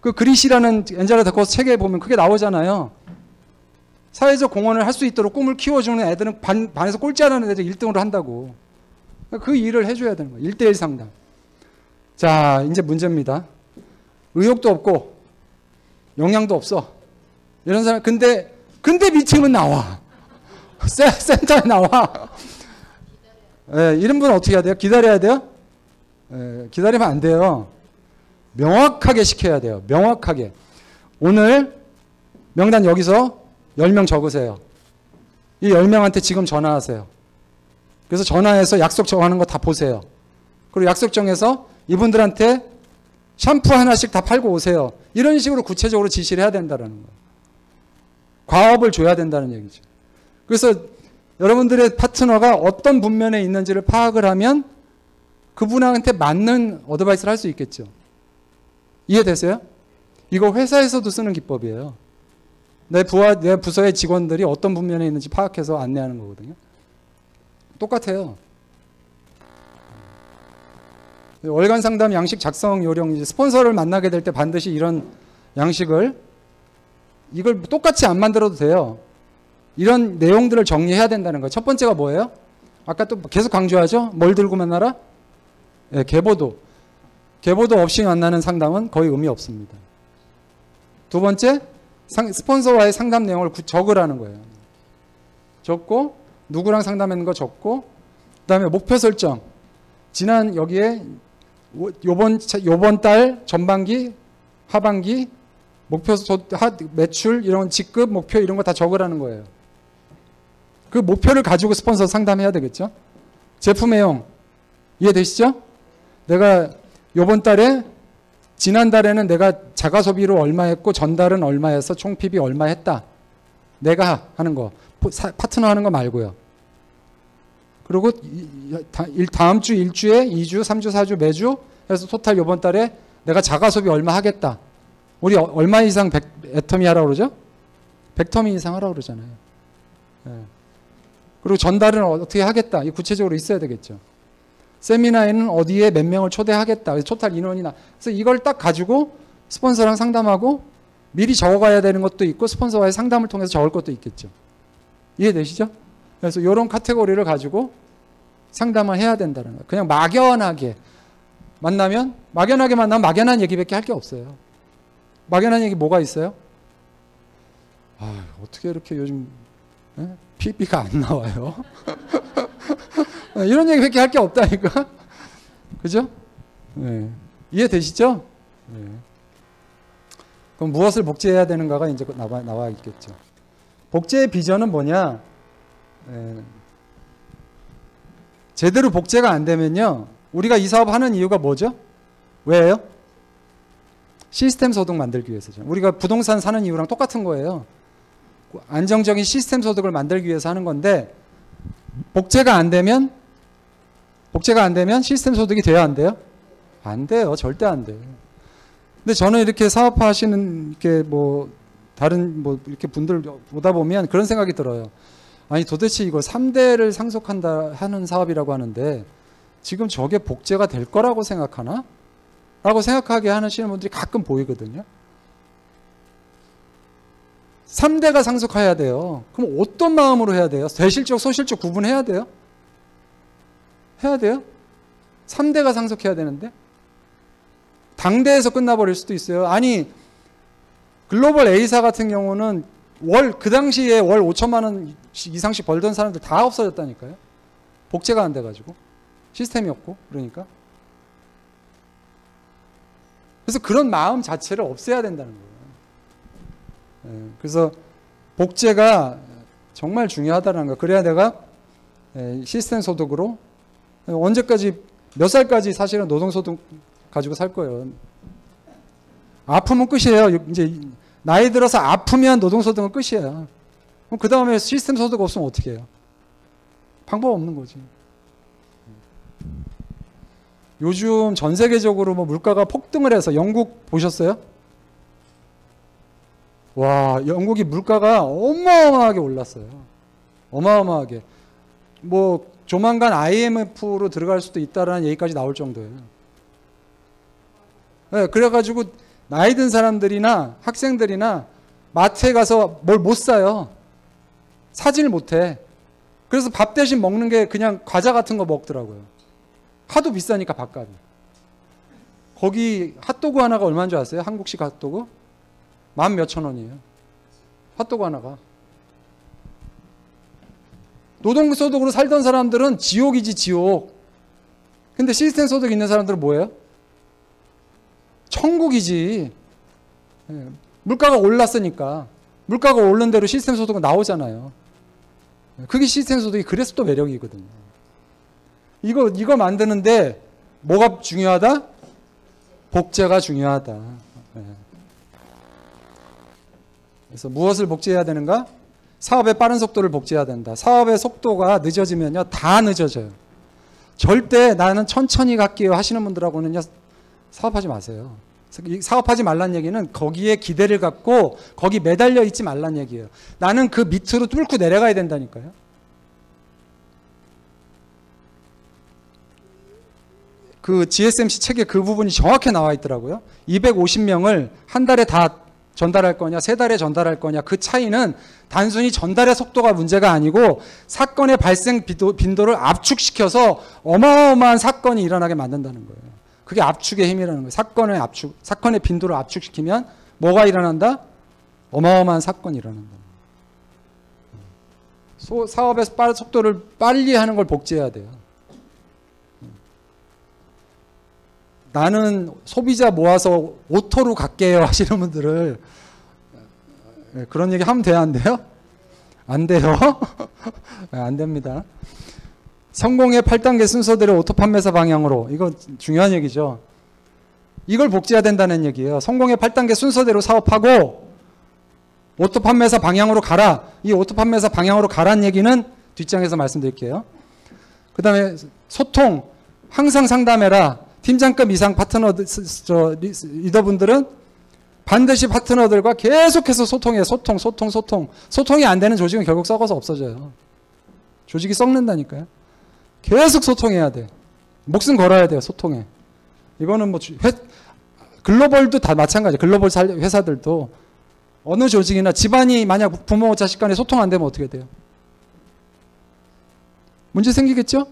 그 그릿이라는 엔젤라 데코스 책에 보면 그게 나오잖아요. 사회적 공헌을 할 수 있도록 꿈을 키워주는 애들은 반, 반에서 꼴찌 하는 애들 1등으로 한다고. 그 일을 해줘야 되는 거예요. 1대1 상담. 자, 이제 문제입니다. 의욕도 없고, 역량도 없어. 이런 사람, 근데, 근데 미팅은 나와. 센, 센터에 나와. 예, 이런 분은 어떻게 해야 돼요? 기다려야 돼요? 예, 기다리면 안 돼요. 명확하게 시켜야 돼요. 명확하게. 오늘 명단 여기서 10명 적으세요. 이 10명한테 지금 전화하세요. 그래서 전화해서 약속 정하는 거 다 보세요. 그리고 약속 정해서 이분들한테 샴푸 하나씩 다 팔고 오세요. 이런 식으로 구체적으로 지시를 해야 된다는 거예요. 과업을 줘야 된다는 얘기죠. 그래서 여러분들의 파트너가 어떤 분면에 있는지를 파악을 하면 그분한테 맞는 어드바이스를 할 수 있겠죠. 이해되세요? 이거 회사에서도 쓰는 기법이에요. 내 부하, 내 부서의 직원들이 어떤 분면에 있는지 파악해서 안내하는 거거든요. 똑같아요. 월간 상담 양식 작성 요령 이제 스폰서를 만나게 될 때 반드시 이런 양식을 이걸 똑같이 안 만들어도 돼요. 이런 내용들을 정리해야 된다는 거예요. 첫 번째가 뭐예요? 아까 또 계속 강조하죠. 뭘 들고 만나라? 예, 계보도. 계보도 없이 만나는 상담은 거의 의미 없습니다. 두 번째, 상, 스폰서와의 상담 내용을 구, 적으라는 거예요. 적고 누구랑 상담하는 거 적고 그다음에 목표 설정. 지난 여기에 요번 요번 달 전반기 하반기 목표 매출 이런 직급 목표 이런 거 다 적으라는 거예요. 그 목표를 가지고 스폰서 상담해야 되겠죠. 제품 내용 이해되시죠? 내가 요번 달에 지난달에는 내가 자가 소비로 얼마 했고 전달은 얼마 해서 총 PB 얼마 했다. 내가 하는 거 파트너 하는 거 말고요. 그리고 다음 주 1주에 2주, 3주, 4주 매주 해서 토탈 요번 달에 내가 자가 소비 얼마 하겠다. 우리 어, 얼마 이상 백, 애터미 하라고 그러죠? 100터미 이상 하라고 그러잖아요. 네. 그리고 전달은 어떻게 하겠다. 이 구체적으로 있어야 되겠죠. 세미나에는 어디에 몇 명을 초대하겠다. 그래서 토탈 인원이나. 그래서 이걸 딱 가지고 스폰서랑 상담하고 미리 적어가야 되는 것도 있고 스폰서와의 상담을 통해서 적을 것도 있겠죠. 이해되시죠? 그래서 이런 카테고리를 가지고 상담을 해야 된다는 거예요. 그냥 막연하게 만나면 막연하게 만나면 막연한 얘기밖에 할 게 없어요. 막연한 얘기 뭐가 있어요? 아, 어떻게 이렇게 요즘 에? PB가 안 나와요? 이런 얘기밖에 할 게 없다니까. 그죠? 네. 이해되시죠? 네. 그럼 무엇을 복제해야 되는가가 이제 나와, 나와 있겠죠. 복제의 비전은 뭐냐? 네. 제대로 복제가 안 되면요. 우리가 이 사업 하는 이유가 뭐죠? 왜요? 시스템 소득 만들기 위해서죠. 우리가 부동산 사는 이유랑 똑같은 거예요. 안정적인 시스템 소득을 만들기 위해서 하는 건데 복제가 안 되면 복제가 안 되면 시스템 소득이 돼야 안 돼요? 안 돼요. 절대 안 돼요. 근데 저는 이렇게 사업화 하시는 이렇게 뭐 다른 뭐 이렇게 분들 보다 보면 그런 생각이 들어요. 아니 도대체 이걸 3대를 상속한다 하는 사업이라고 하는데 지금 저게 복제가 될 거라고 생각하나? 라고 생각하게 하시는 분들이 가끔 보이거든요. 3대가 상속해야 돼요. 그럼 어떤 마음으로 해야 돼요? 대실적, 소실적 구분해야 돼요? 해야 돼요? 3대가 상속해야 되는데? 당대에서 끝나버릴 수도 있어요. 아니, 글로벌 A사 같은 경우는 월, 그 당시에 월 5천만 원 이상씩 벌던 사람들 다 없어졌다니까요. 복제가 안 돼가지고. 시스템이 없고, 그러니까. 그래서 그런 마음 자체를 없애야 된다는 거예요. 예, 그래서 복제가 정말 중요하다는 거. 그래야 내가 예, 시스템 소득으로 언제까지 몇 살까지 사실은 노동 소득 가지고 살 거예요. 아프면 끝이에요. 이제 나이 들어서 아프면 노동 소득은 끝이에요. 그럼 그 다음에 시스템 소득 없으면 어떻게 해요? 방법 없는 거지. 요즘 전 세계적으로 뭐 물가가 폭등을 해서 영국 보셨어요? 와, 영국이 물가가 어마어마하게 올랐어요. 어마어마하게. 뭐 조만간 IMF로 들어갈 수도 있다라는 얘기까지 나올 정도예요. 네, 그래가지고 나이 든 사람들이나 학생들이나 마트에 가서 뭘 못 사요. 사지를 못해. 그래서 밥 대신 먹는 게 그냥 과자 같은 거 먹더라고요. 하도 비싸니까 밥값이. 거기 핫도그 하나가 얼마인 줄 아세요? 한국식 핫도그? 만 몇천 원이에요. 핫도그 하나가. 노동소득으로 살던 사람들은 지옥이지 지옥. 근데 시스템 소득 있는 사람들은 뭐예요? 천국이지. 예, 물가가 올랐으니까. 물가가 오른 대로 시스템 소득은 나오잖아요. 예, 그게 시스템 소득이 그래서 또 매력이거든요. 이거, 이거 만드는데 뭐가 중요하다? 복제가 중요하다. 예. 그래서 무엇을 복제해야 되는가? 사업의 빠른 속도를 복제해야 된다. 사업의 속도가 늦어지면요, 다 늦어져요. 절대 나는 천천히 갈게요 하시는 분들하고는요, 사업하지 마세요. 사업하지 말란 얘기는 거기에 기대를 갖고 거기 매달려 있지 말란 얘기예요. 나는 그 밑으로 뚫고 내려가야 된다니까요. 그 GSMC 책에 그 부분이 정확히 나와 있더라고요. 250명을 한 달에 다 전달할 거냐, 세 달에 전달할 거냐, 그 차이는 단순히 전달의 속도가 문제가 아니고 사건의 발생 빈도를 압축시켜서 어마어마한 사건이 일어나게 만든다는 거예요. 그게 압축의 힘이라는 거예요. 사건의 압축, 사건의 빈도를 압축시키면 뭐가 일어난다? 어마어마한 사건이 일어난다. 소, 사업의 빠른 속도를 빨리 하는 걸 복제해야 돼요. 나는 소비자 모아서 auto로 갈게요 하시는 분들을 예, 그런 얘기 하면 돼요 안 돼요? 안 돼요? 예, 안 됩니다. 성공의 8단계 순서대로 auto 판매사 방향으로 이거 중요한 얘기죠. 이걸 복제해야 된다는 얘기예요. 성공의 8단계 순서대로 사업하고 auto 판매사 방향으로 가라. 이 auto 판매사 방향으로 가라는 얘기는 뒷장에서 말씀드릴게요. 그 다음에 소통, 항상 상담해라. 팀장급 이상 파트너, 저, 리더분들은 반드시 파트너들과 계속해서 소통해. 소통, 소통, 소통. 소통이 안 되는 조직은 결국 썩어서 없어져요. 조직이 썩는다니까요. 계속 소통해야 돼. 목숨 걸어야 돼요, 소통에. 이거는 뭐, 회, 글로벌도 다 마찬가지. 글로벌 회사들도 어느 조직이나 집안이 만약 부모 자식 간에 소통 안 되면 어떻게 돼요? 문제 생기겠죠?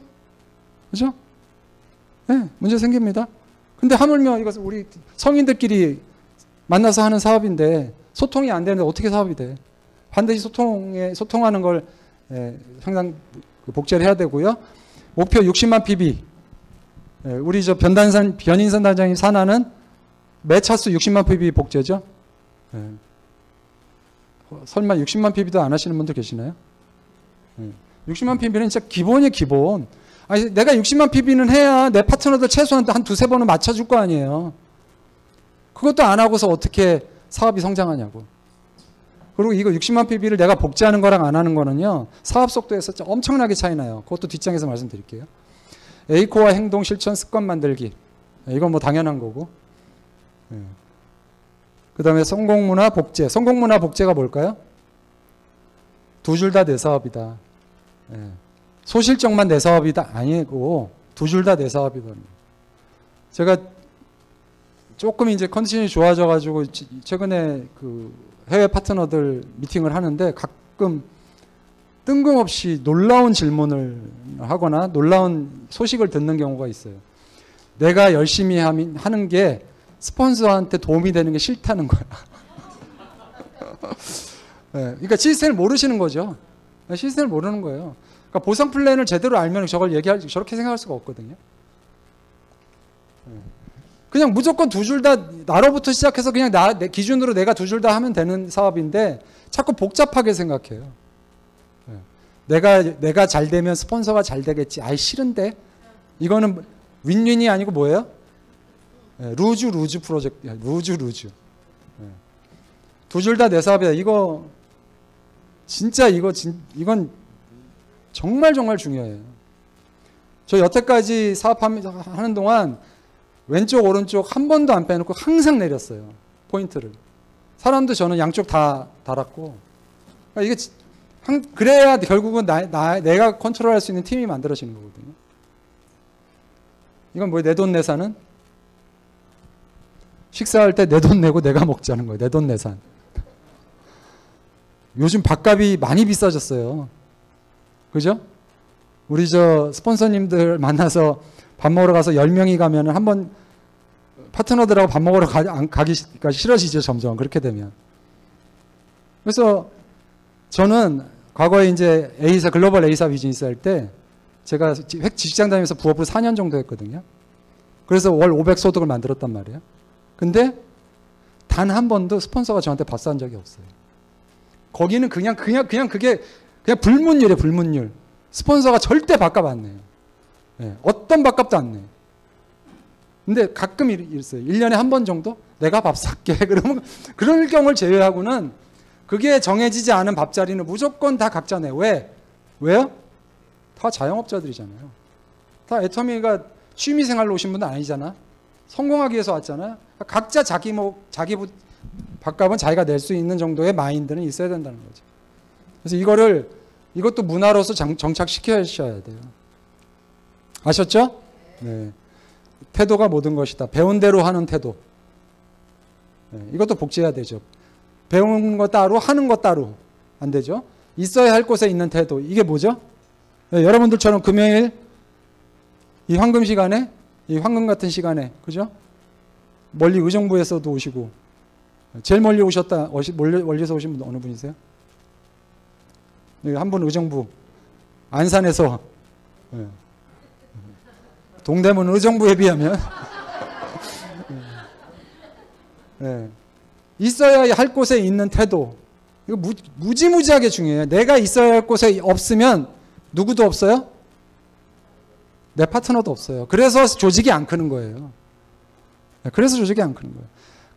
그죠? 네, 문제 생깁니다. 근데 하물며 이것은 우리 성인들끼리 만나서 하는 사업인데 소통이 안 되는데 어떻게 사업이 돼? 반드시 소통에 소통하는 걸 예, 상당 그 복제를 해야 되고요. 목표 60만 PB. 예, 우리 저 변단산 변인선 단장님 산하는 매 차수 60만 PB 복제죠. 예. 어, 설마 60만 PB도 안 하시는 분들 계시나요? 60만 PB는 진짜 기본이 기본. 아니, 내가 60만 PB는 해야 내 파트너들 최소한 한 두세 번은 맞춰줄 거 아니에요. 그것도 안 하고서 어떻게 사업이 성장하냐고. 그리고 이거 60만 PB를 내가 복제하는 거랑 안 하는 거는요, 사업 속도에서 엄청나게 차이나요. 그것도 뒷장에서 말씀드릴게요. A코어 행동 실천 습관 만들기. 네, 이건 뭐 당연한 거고. 네. 그 다음에 성공문화 복제. 성공문화 복제가 뭘까요? 두 줄 다 내 사업이다. 네. 소실적만 내 사업이 다. 아니고, 두 줄 다 내 사업이다. 제가 조금 이제 컨디션이 좋아져 가지고, 최근에 그 해외 파트너들 미팅을 하는데 가끔 뜬금없이 놀라운 질문을 하거나 놀라운 소식을 듣는 경우가 있어요. 내가 열심히 하는 게 스폰서한테 도움이 되는 게 싫다는 거야. 네, 그러니까 시스템을 모르시는 거죠. 시스템을 모르는 거예요. 그러니까 보상 플랜을 제대로 알면 저걸 얘기할 저렇게 생각할 수가 없거든요. 네. 그냥 무조건 두 줄 다 나로부터 시작해서 그냥 나 기준으로 내가 두 줄 다 하면 되는 사업인데 자꾸 복잡하게 생각해요. 네. 내가 내가 잘 되면 스폰서가 잘 되겠지. 아이 싫은데 이거는 win-win이 아니고 뭐예요? 네, lose lose 프로젝트 lose lose 네. 두줄 다 내 사업이다. 이거 진짜 이거 진, 이건 정말 정말 중요해요. 저 여태까지 사업하는 동안 왼쪽 오른쪽 한 번도 안 빼놓고 항상 내렸어요. 포인트를. 사람도 저는 양쪽 다 달았고 그러니까 이게 그래야 결국은 나, 나, 내가 컨트롤할 수 있는 팀이 만들어지는 거거든요. 이건 뭐예요? 내돈 내산은? 식사할 때 내 돈 내고 내가 먹자는 거예요. 내 돈 내산. 요즘 밥값이 많이 비싸졌어요. 그죠? 우리 저 스폰서님들 만나서 밥 먹으러 가서 10명이 가면 한번 파트너들하고 밥 먹으러 가, 기가 싫어지죠, 점점. 그렇게 되면. 그래서 저는 과거에 이제 A사, 글로벌 A사 비즈니스 할 때 제가 직장 다니면서 부업을 4년 정도 했거든요. 그래서 월 500 소득을 만들었단 말이에요. 근데 단 한 번도 스폰서가 저한테 밥싼 적이 없어요. 거기는 그냥, 그냥, 그냥 그게 그냥 불문율이에요, 불문율. 스폰서가 절대 밥값 안 내요. 네, 어떤 밥값도 안 내요. 근데 가끔 이랬어요. 1년에 한 번 정도? 내가 밥 살게. 그러면, 그럴 경우를 제외하고는 그게 정해지지 않은 밥자리는 무조건 다 각자 내. 왜? 왜요? 다 자영업자들이잖아요. 다 애터미가 취미 생활로 오신 분은 아니잖아. 성공하기 위해서 왔잖아요. 각자 자기 뭐, 자기 밥값은 자기가 낼 수 있는 정도의 마인드는 있어야 된다는 거죠. 그래서 이거를, 이것도 문화로서 정착시켜야 돼요. 아셨죠? 네. 태도가 모든 것이다. 배운 대로 하는 태도. 네. 이것도 복제해야 되죠. 배운 거 따로 하는 거 따로 안 되죠. 있어야 할 곳에 있는 태도. 이게 뭐죠? 네, 여러분들처럼 금요일 이 황금 시간에 이 황금 같은 시간에 그죠? 멀리 의정부에서도 오시고 제일 멀리 오셨다, 멀리서 오신 분 어느 분이세요? 여기 한분 의정부, 안산에서, 예. 동대문 의정부에 비하면, 예. 있어야 할 곳에 있는 태도. 이거 무, 무지무지하게 중요해요. 내가 있어야 할 곳에 없으면 누구도 없어요? 내 파트너도 없어요. 그래서 조직이 안 크는 거예요. 네, 그래서 조직이 안 크는 거예요.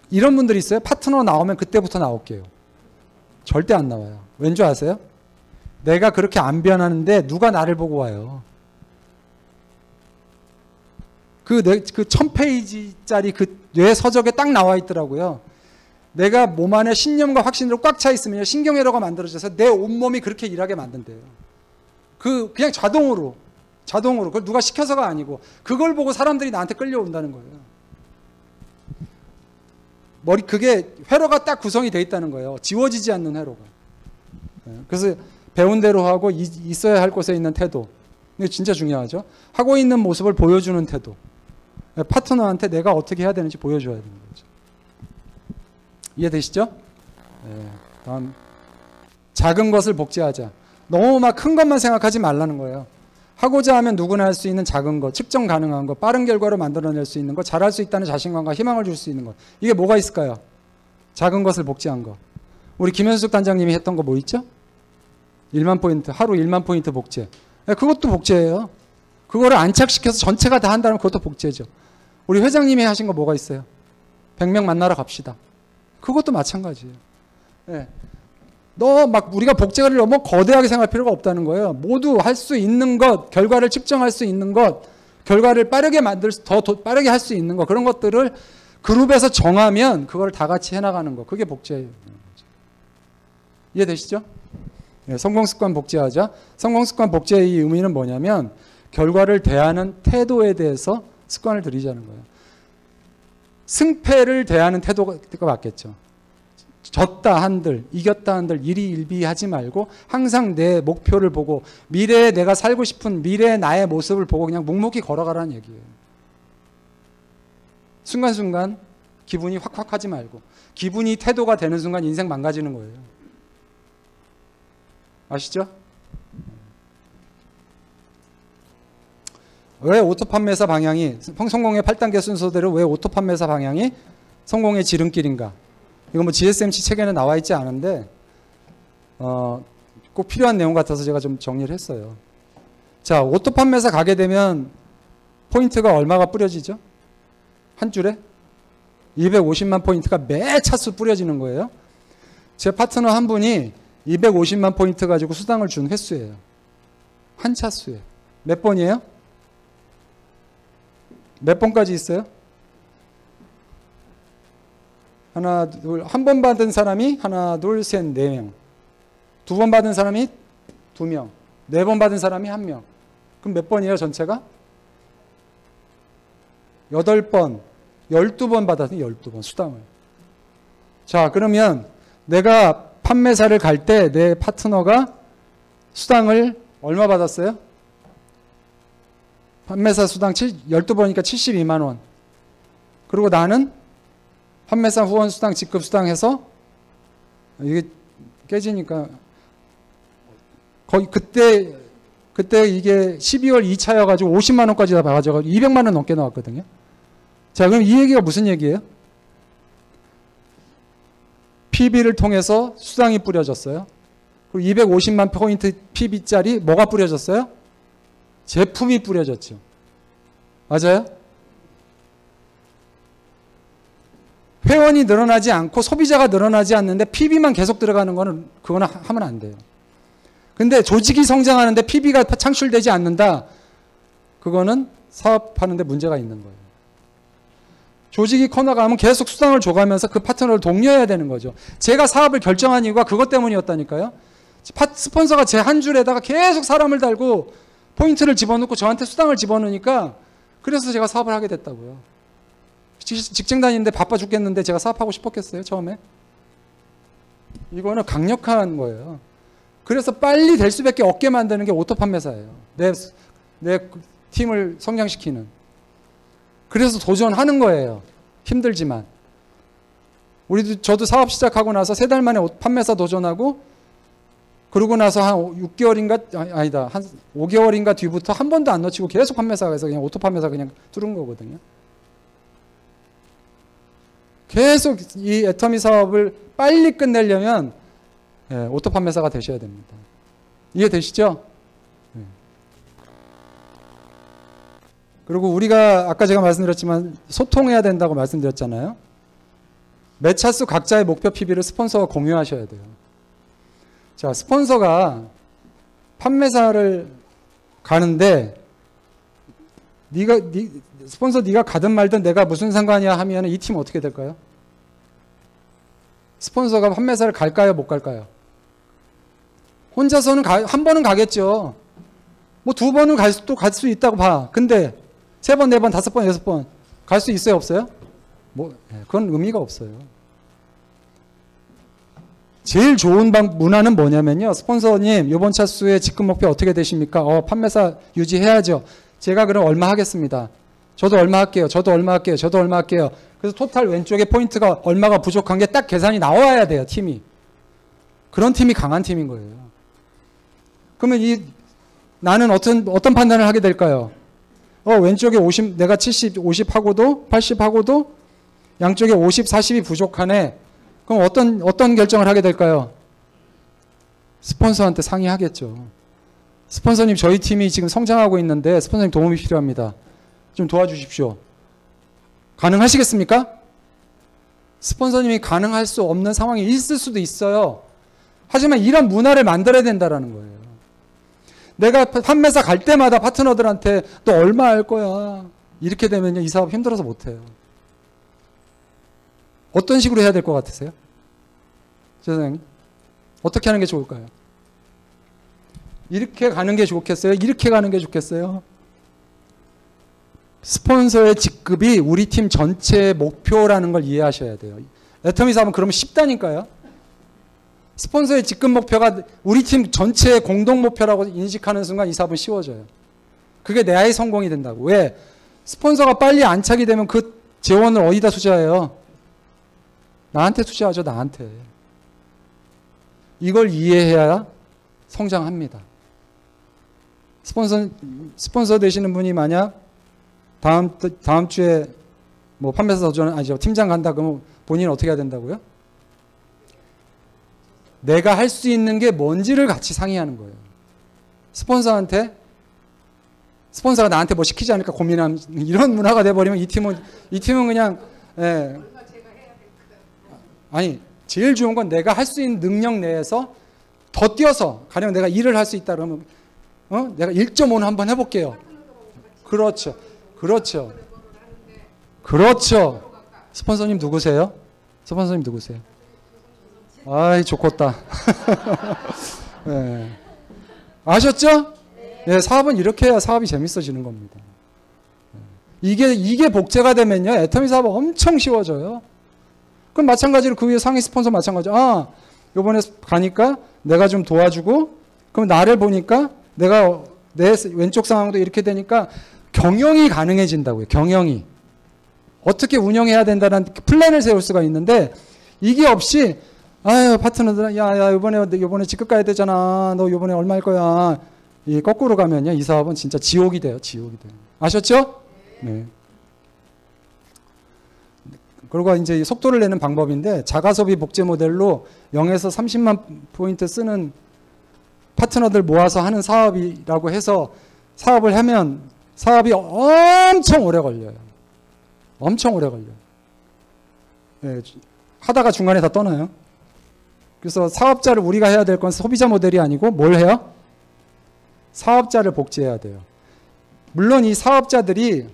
이런 분들이 있어요. 파트너 나오면 그때부터 나올게요. 절대 안 나와요. 왠지 아세요? 내가 그렇게 안 변하는데 누가 나를 보고 와요. 그, 내, 그 1000페이지짜리 그 뇌 서적에 딱 나와 있더라고요. 내가 몸 안에 신념과 확신으로 꽉 차 있으면 신경회로가 만들어져서 내 온몸이 그렇게 일하게 만든대요. 그, 그냥 자동으로. 자동으로. 그걸 누가 시켜서가 아니고. 그걸 보고 사람들이 나한테 끌려온다는 거예요. 머리, 그게 회로가 딱 구성이 돼 있다는 거예요. 지워지지 않는 회로가. 예, 그래서 배운 대로 하고 이- 있어야 할 곳에 있는 태도. 이게 진짜 중요하죠. 하고 있는 모습을 보여주는 태도. 예, 파트너한테 내가 어떻게 해야 되는지 보여줘야 되는 거죠. 이해되시죠? 예, 다음 작은 것을 복제하자. 너무 막 큰 것만 생각하지 말라는 거예요. 하고자 하면 누구나 할 수 있는 작은 것, 측정 가능한 것, 빠른 결과로 만들어낼 수 있는 것, 잘할 수 있다는 자신감과 희망을 줄 수 있는 것. 이게 뭐가 있을까요? 작은 것을 복제한 것. 우리 김현숙 단장님이 했던 거 뭐 있죠? 1만 포인트, 하루 1만 포인트 복제. 예, 그것도 복제예요. 그거를 안착시켜서 전체가 다 한다면 그것도 복제죠. 우리 회장님이 하신 거 뭐가 있어요? 100명 만나러 갑시다. 그것도 마찬가지예요. 예. 너막 우리가 복제를 너무 거대하게 생각할 필요가 없다는 거예요. 모두 할 수 있는 것, 결과를 측정할 수 있는 것, 결과를 빠르게 만들 수- 더 도- 빠르게 할 수 있는 것 그런 것들을 그룹에서 정하면 그걸 다 같이 해나가는 거 그게 복제예요. 이해되시죠? 예, 성공 습관 복제하자. 성공 습관 복제의 의미는 뭐냐면 결과를 대하는 태도에 대해서 습관을 들이자는 거예요. 승패를 대하는 태도가 맞겠죠. 졌다 한들, 이겼다 한들 일희일비하지 말고 항상 내 목표를 보고 미래에 내가 살고 싶은 미래의 나의 모습을 보고 그냥 묵묵히 걸어가라는 얘기예요. 순간순간 기분이 확확 하지 말고 기분이 태도가 되는 순간 인생 망가지는 거예요. 아시죠? 왜 auto 판매사 방향이 성공의 8단계 순서대로 왜 auto 판매사 방향이 성공의 지름길인가? 이거 뭐 GSMC 책에는 나와 있지 않은데 어, 꼭 필요한 내용 같아서 제가 좀 정리를 했어요. 자, auto 판매사 가게 되면 포인트가 얼마가 뿌려지죠? 한 줄에 250만 포인트가 매 차수 뿌려지는 거예요. 제 파트너 한 분이 250만 포인트 가지고 수당을 준 횟수예요. 한 차수에. 몇 번이에요? 몇 번까지 있어요? 하나, 둘, 한 번 받은 사람이 하나, 둘, 셋, 네 명. 두 번 받은 사람이 두 명. 네 번 받은 사람이 한 명. 그럼 몇 번이에요, 전체가? 여덟 번, 열두 번 받았어요, 열두 번, 수당을. 자, 그러면 내가 판매사를 갈 때 내 파트너가 수당을 얼마 받았어요? 판매사 수당 12번이니까 72만 원. 그리고 나는 판매사 후원 수당, 직급 수당 해서 이게 깨지니까 거의 그때 그때 이게 12월 2차여 가지고 50만 원까지 다 가져가 200만 원 넘게 나왔거든요. 자, 그럼 이 얘기가 무슨 얘기예요? PB를 통해서 수당이 뿌려졌어요. 그리고 250만 포인트 PB짜리 뭐가 뿌려졌어요? 제품이 뿌려졌죠. 맞아요? 회원이 늘어나지 않고 소비자가 늘어나지 않는데 PB만 계속 들어가는 거는 그거는 하- 하면 안 돼요. 근데 조직이 성장하는데 PB가 창출되지 않는다. 그거는 사업하는데 문제가 있는 거예요. 조직이 커나가면 계속 수당을 줘가면서 그 파트너를 독려해야 되는 거죠. 제가 사업을 결정한 이유가 그것 때문이었다니까요. 파- 스폰서가 제 한 줄에다가 계속 사람을 달고 포인트를 집어넣고 저한테 수당을 집어넣으니까 그래서 제가 사업을 하게 됐다고요. 직- 직장 다니는데 바빠 죽겠는데 제가 사업하고 싶었겠어요, 처음에? 이거는 강력한 거예요. 그래서 빨리 될 수밖에 없게 만드는 게 auto 판매사예요. 내, 내 팀을 성장시키는. 그래서 도전하는 거예요. 힘들지만. 우리도 저도 사업 시작하고 나서 세 달 만에 옷 판매사 도전하고 그러고 나서 한 6개월인가 아니, 아니다 한 5개월인가 뒤부터 한 번도 안 놓치고 계속 판매사가 해서 그냥 auto 판매사 그냥 뚫은 거거든요. 계속 이 애터미 사업을 빨리 끝내려면 예, auto 판매사가 되셔야 됩니다. 이해되시죠? 그리고 우리가 아까 제가 말씀드렸지만 소통해야 된다고 말씀드렸잖아요. 매차수 각자의 목표 PV를 스폰서와 공유하셔야 돼요. 자, 스폰서가 판매사를 가는데 네가 네, 스폰서 네가 가든 말든 내가 무슨 상관이야 하면 이 팀 어떻게 될까요? 스폰서가 판매사를 갈까요, 못 갈까요? 혼자서는 가, 한 번은 가겠죠. 뭐 두 번은 갈 수도 갈 수 있다고 봐. 근데 세 번, 네 번, 다섯 번, 여섯 번 갈 수 있어요, 없어요? 뭐 예, 그건 의미가 없어요. 제일 좋은 방 문화는 뭐냐면요. 스폰서님, 이번 차수의 직급 목표 어떻게 되십니까? 어, 판매사 유지해야죠. 제가 그럼 얼마 하겠습니다. 저도 얼마 할게요. 저도 얼마 할게요. 저도 얼마 할게요. 그래서 토탈 왼쪽에 포인트가 얼마가 부족한 게 딱 계산이 나와야 돼요. 팀이. 그런 팀이 강한 팀인 거예요. 그러면 이 나는 어떤 어떤 판단을 하게 될까요? 어, 왼쪽에 50 내가 70, 50 하고도 80 하고도 양쪽에 50, 40이 부족하네. 그럼 어떤 어떤 결정을 하게 될까요? 스폰서한테 상의하겠죠. 스폰서님 저희 팀이 지금 성장하고 있는데 스폰서님 도움이 필요합니다. 좀 도와주십시오. 가능하시겠습니까? 스폰서님이 가능할 수 없는 상황이 있을 수도 있어요. 하지만 이런 문화를 만들어야 된다라는 거예요. 내가 판매사 갈 때마다 파트너들한테 너 얼마 할 거야. 이렇게 되면요. 이 사업 힘들어서 못 해요. 어떤 식으로 해야 될 것 같으세요? 선생님. 어떻게 하는 게 좋을까요? 이렇게 가는 게 좋겠어요? 이렇게 가는 게 좋겠어요? 스폰서의 직급이 우리 팀 전체의 목표라는 걸 이해하셔야 돼요. 애터미 사업은 그러면 쉽다니까요. 스폰서의 직급 목표가 우리 팀 전체의 공동 목표라고 인식하는 순간 이 사업은 쉬워져요. 그게 내 아이 성공이 된다고. 왜? 스폰서가 빨리 안착이 되면 그 재원을 어디다 투자해요? 나한테 투자하죠, 나한테. 이걸 이해해야 성장합니다. 스폰서, 스폰서 되시는 분이 만약 다음, 다음 주에 뭐 판매사 도전, 아니죠. 팀장 간다 그러면 본인은 어떻게 해야 된다고요? 내가 할 수 있는 게 뭔지를 같이 상의하는 거예요. 스폰서한테 스폰서가 나한테 뭐 시키지 않을까 고민하는 이런 문화가 돼버리면 이 팀은 이 팀은 그냥 예. 아니 제일 좋은 건 내가 할 수 있는 능력 내에서 더 뛰어서 가령 내가 일을 할 수 있다 그러면 어? 내가 1.5는 한번 해볼게요. 그렇죠. 그렇죠. 그렇죠. 스폰서님 누구세요? 스폰서님 누구세요? 아이 좋겠다. 네. 아셨죠? 네, 사업은 이렇게 해야 사업이 재밌어지는 겁니다. 네. 이게 이게 복제가 되면요 애터미 사업 엄청 쉬워져요. 그럼 마찬가지로 그 위에 상위 스폰서 마찬가지. 아 요번에 가니까 내가 좀 도와주고 그럼 나를 보니까 내가 내 왼쪽 상황도 이렇게 되니까 경영이 가능해진다고요. 경영이. 어떻게 운영해야 된다는 플랜을 세울 수가 있는데 이게 없이 아유 파트너들 야야 이번에 이번에 직급 가야 되잖아. 너 이번에 얼마 할 거야. 이 거꾸로 가면요 이 사업은 진짜 지옥이 돼요. 지옥이 돼요. 아셨죠? 네. 그리고 이제 속도를 내는 방법인데 자가소비 복제 모델로 0에서 30만 포인트 쓰는 파트너들 모아서 하는 사업이라고 해서 사업을 하면 사업이 엄청 오래 걸려요. 엄청 오래 걸려요. 네, 하다가 중간에 다 떠나요. 그래서 사업자를 우리가 해야 될 건 소비자 모델이 아니고 뭘 해요? 사업자를 복제해야 돼요. 물론 이 사업자들이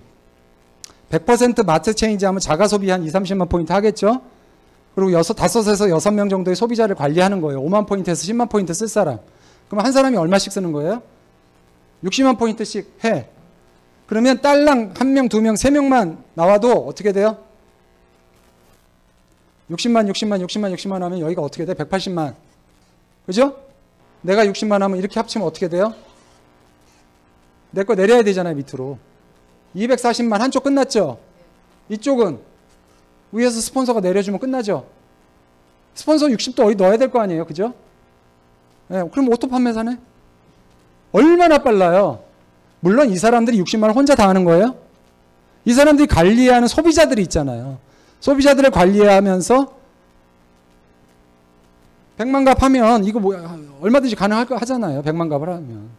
100% 마트 change 하면 자가 소비 한 2, 30만 포인트 하겠죠? 그리고 여섯, 다섯에서 여섯 명 정도의 소비자를 관리하는 거예요. 5만 포인트에서 10만 포인트 쓸 사람. 그럼 한 사람이 얼마씩 쓰는 거예요? 60만 포인트씩 해. 그러면 딸랑 한 명, 두 명, 세 명만 나와도 어떻게 돼요? 60만, 60만, 60만, 60만 하면 여기가 어떻게 돼? 180만. 그죠? 내가 60만 하면 이렇게 합치면 어떻게 돼요? 내 거 내려야 되잖아요, 밑으로. 240만 한쪽 끝났죠? 이쪽은 위에서 스폰서가 내려주면 끝나죠? 스폰서 60도 어디 넣어야 될 거 아니에요. 그죠? 예, 그럼 auto 판매사네? 얼마나 빨라요? 물론 이 사람들이 60만 원 혼자 다 하는 거예요? 이 사람들이 관리하는 소비자들이 있잖아요. 소비자들을 관리하면서 100만 갑 하면 이거 뭐 얼마든지 가능할 거 하잖아요. 100만 갑을 하면.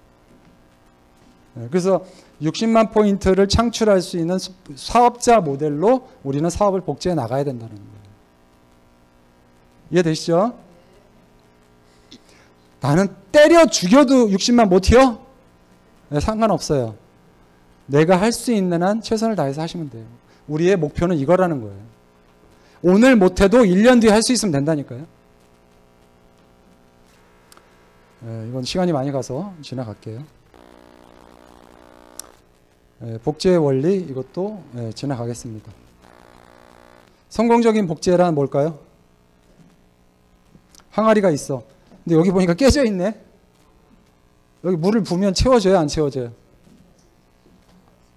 네, 그래서 60만 포인트를 창출할 수 있는 사업자 모델로 우리는 사업을 복제해 나가야 된다는 거예요. 이해되시죠? 나는 때려 죽여도 60만 못 튀어? 네, 상관없어요. 내가 할 수 있는 한 최선을 다해서 하시면 돼요. 우리의 목표는 이거라는 거예요. 오늘 못해도 1년 뒤에 할 수 있으면 된다니까요. 네, 이건 시간이 많이 가서 지나갈게요. 네, 복제의 원리 이것도 네, 지나가겠습니다. 성공적인 복제란 뭘까요? 항아리가 있어. 근데 여기 보니까 깨져 있네. 여기 물을 부으면 채워져요, 안 채워져요?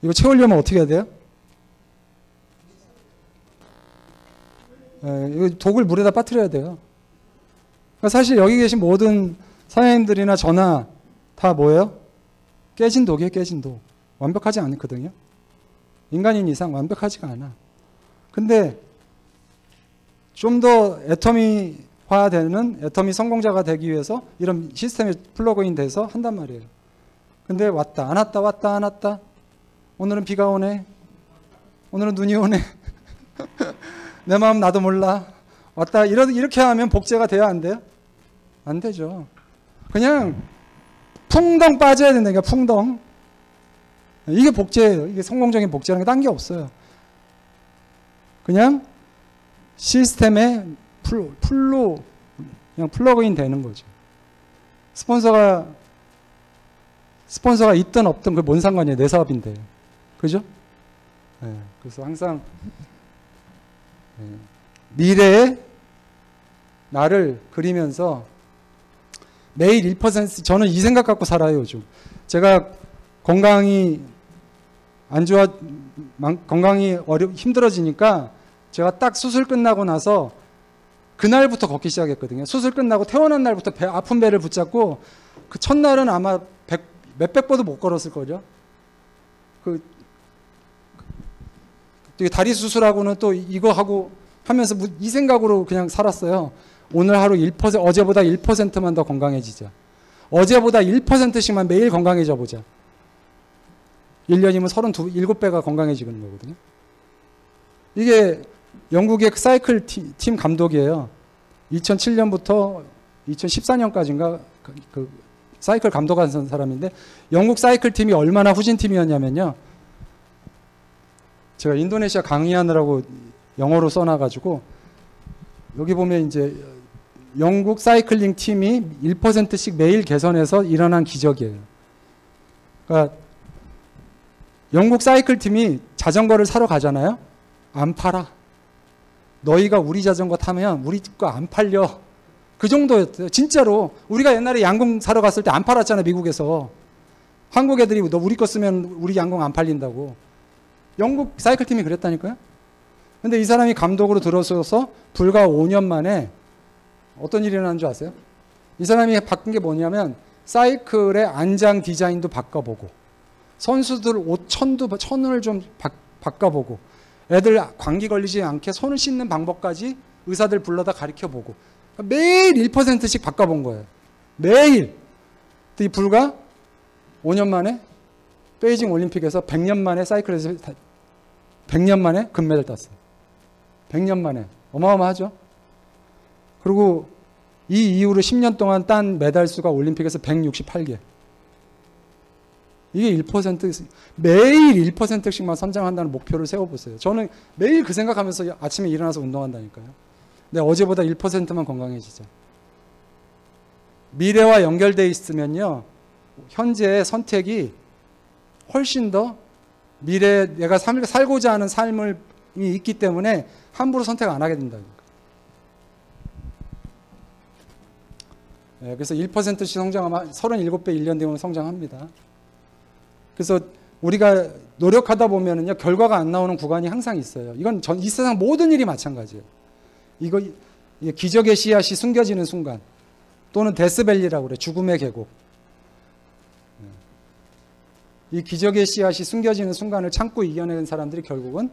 이거 채우려면 어떻게 해야 돼요? 예, 독을 물에다 빠뜨려야 돼요. 그러니까 사실 여기 계신 모든 사장님들이나 저나 다 뭐예요? 깨진 독이에요, 깨진 독. 완벽하지 않거든요. 인간인 이상 완벽하지가 않아. 근데 좀 더 애터미화 되는 애터미 성공자가 되기 위해서 이런 시스템에 플러그인 돼서 한단 말이에요. 근데 왔다 안 왔다 왔다 안 왔다 오늘은 비가 오네. 오늘은 눈이 오네. 내 마음 나도 몰라. 왔다 이러, 이렇게 하면 복제가 돼야 안 돼요? 안 되죠. 그냥 풍덩 빠져야 된다니까 풍덩. 이게 복제예요. 이게 성공적인 복제라는 게 딴 게 없어요. 그냥 시스템에 full, full로 그냥 플러그인 되는 거죠. 스폰서가 스폰서가 있든 없든 그게 뭔 상관이에요. 내 사업인데. 그죠? 네, 그래서 항상 네, 미래의 나를 그리면서 매일 1% 저는 이 생각 갖고 살아요 요즘. 제가 건강이 안 좋아 건강이 어려 힘들어지니까 제가 딱 수술 끝나고 나서 그날부터 걷기 시작했거든요. 수술 끝나고 태어난 날부터 배, 아픈 배를 붙잡고 그 첫날은 아마 백, 몇백 번도 못 걸었을 거죠. 그 다리 수술하고는 또 이거 하고 하면서 이 생각으로 그냥 살았어요. 오늘 하루 1% 어제보다 1%만 더 건강해지자. 어제보다 1%씩만 매일 건강해져 보자. 1년이면 32, 7배가 건강해지는 거거든요. 이게 영국의 사이클 팀 감독이에요. 2007년부터 2014년까지인가 그, 그 사이클 감독한 사람인데 영국 사이클 팀이 얼마나 후진 팀이었냐면요. 제가 인도네시아 강의하느라고 영어로 써놔가지고 여기 보면 이제 영국 사이클링 팀이 1%씩 매일 개선해서 일어난 기적이에요. 그러니까 영국 사이클 팀이 자전거를 사러 가잖아요. 안 팔아. 너희가 우리 자전거 타면 우리 거 안 팔려. 그 정도였어요. 진짜로. 우리가 옛날에 양궁 사러 갔을 때 안 팔았잖아요. 미국에서. 한국 애들이 너 우리 거 쓰면 우리 양궁 안 팔린다고. 영국 사이클 팀이 그랬다니까요. 근데 이 사람이 감독으로 들어서서 불과 5년 만에 어떤 일이 일어난 줄 아세요? 이 사람이 바꾼 게 뭐냐면 사이클의 안장 디자인도 바꿔보고 선수들 옷 천도 천을 좀 바, 바꿔보고 애들 감기 걸리지 않게 손을 씻는 방법까지 의사들 불러다 가르쳐 보고 매일 1%씩 바꿔본 거예요. 매일. 이 불과 5년 만에 베이징 올림픽에서 100년 만에 사이클에서 100년 만에 금메달 땄어요. 100년 만에. 어마어마하죠? 그리고 이 이후로 10년 동안 딴 메달 수가 올림픽에서 168개. 이게 1% 매일 1%씩만 선장한다는 목표를 세워보세요. 저는 매일 그 생각하면서 아침에 일어나서 운동한다니까요. 근데 어제보다 1%만 건강해지자. 미래와 연결되어 있으면요. 현재의 선택이 훨씬 더 미래에 내가 삶, 살고자 하는 삶이 있기 때문에 함부로 선택 안 하게 된다. 네, 그래서 1%씩 성장하면 37배 1년 되면 성장합니다. 그래서 우리가 노력하다 보면은요, 결과가 안 나오는 구간이 항상 있어요. 이건 전, 이 세상 모든 일이 마찬가지예요. 이거, 기적의 씨앗이 숨겨지는 순간 또는 데스밸리라고 그래 죽음의 계곡 이 기적의 씨앗이 숨겨지는 순간을 참고 이겨낸 사람들이 결국은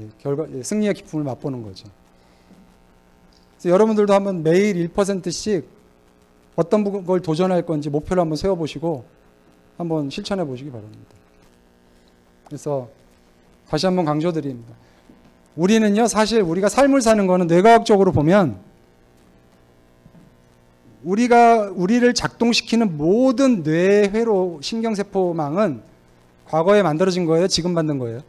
예, 결과 예, 승리의 기쁨을 맛보는 거죠. 여러분들도 한번 매일 1%씩 어떤 걸 도전할 건지 목표를 한번 세워보시고 한번 실천해 보시기 바랍니다. 그래서 다시 한번 강조드립니다. 우리는요, 사실 우리가 삶을 사는 거는 뇌과학적으로 보면 우리가 우리를 작동시키는 모든 뇌회로 신경세포망은 과거에 만들어진 거예요, 지금 만든 거예요.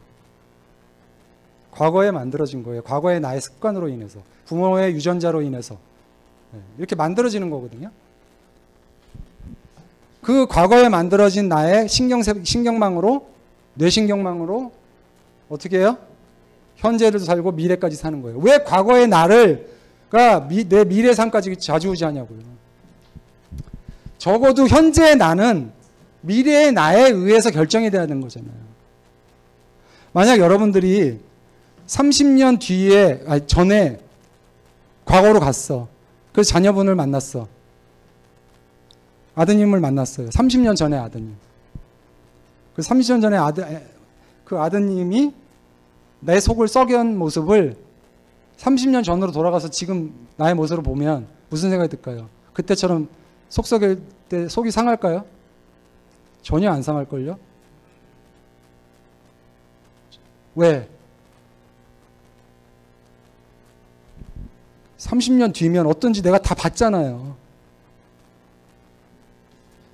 과거에 만들어진 거예요. 과거의 나의 습관으로 인해서, 부모의 유전자로 인해서 네, 이렇게 만들어지는 거거든요. 그 과거에 만들어진 나의 신경세, 신경망으로 뇌신경망으로 어떻게 해요? 현재를 살고 미래까지 사는 거예요. 왜 과거의 나를가 내 미래 삶까지 좌지우지하냐고요. 적어도 현재의 나는 미래의 나에 의해서 결정이 돼야 되는 거잖아요. 만약 여러분들이 30년 뒤에 아니 전에 과거로 갔어. 그래서 자녀분을 만났어. 아드님을 만났어요. 30년 전에 아드님. 그 30년 전에 아드 그 아드님이 내 속을 썩여온 모습을 30년 전으로 돌아가서 지금 나의 모습을 보면 무슨 생각이 들까요? 그때처럼 속 썩일 때 속이 상할까요? 전혀 안 상할걸요? 왜? 30년 뒤면 어떤지 내가 다 봤잖아요.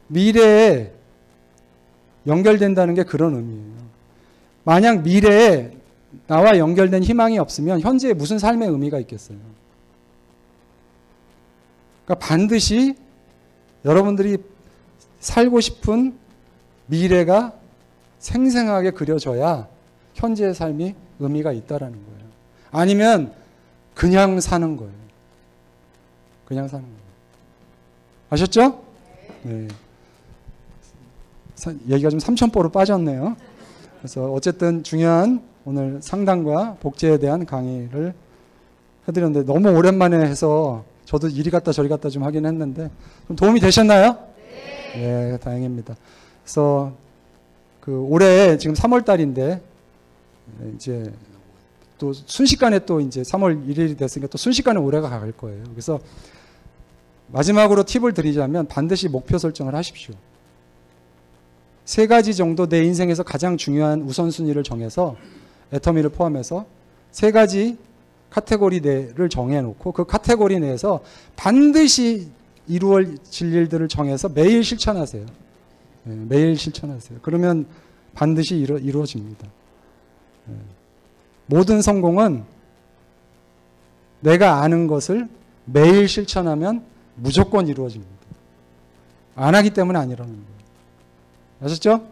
미래에 연결된다는 게 그런 의미예요. 만약 미래에 나와 연결된 희망이 없으면 현재에 무슨 삶의 의미가 있겠어요? 그러니까 반드시 여러분들이 살고 싶은 미래가 생생하게 그려져야 현재의 삶이 의미가 있다라는 거예요. 아니면 그냥 사는 거예요. 그냥 사는 거예요. 아셨죠? 네. 얘기가 좀 삼천포로 빠졌네요. 그래서 어쨌든 중요한 오늘 상담과 복제에 대한 강의를 해드렸는데 너무 오랜만에 해서 저도 이리 갔다 저리 갔다 좀 하긴 했는데 좀 도움이 되셨나요? 네. 네, 다행입니다. 그래서 그 올해 지금 3월 달인데 이제 또 순식간에 또 이제 3월 1일이 됐으니까 또 순식간에 올해가 갈 거예요. 그래서 마지막으로 팁을 드리자면 반드시 목표 설정을 하십시오. 세 가지 정도 내 인생에서 가장 중요한 우선순위를 정해서 애터미를 포함해서 세 가지 카테고리 내를 정해놓고 그 카테고리 내에서 반드시 이루어질 일들을 정해서 매일 실천하세요. 네, 매일 실천하세요. 그러면 반드시 이루, 이루어집니다. 네. 모든 성공은 내가 아는 것을 매일 실천하면 무조건 이루어집니다. 안 하기 때문에 안 이루는 거예요. 아셨죠?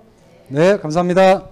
네, 감사합니다.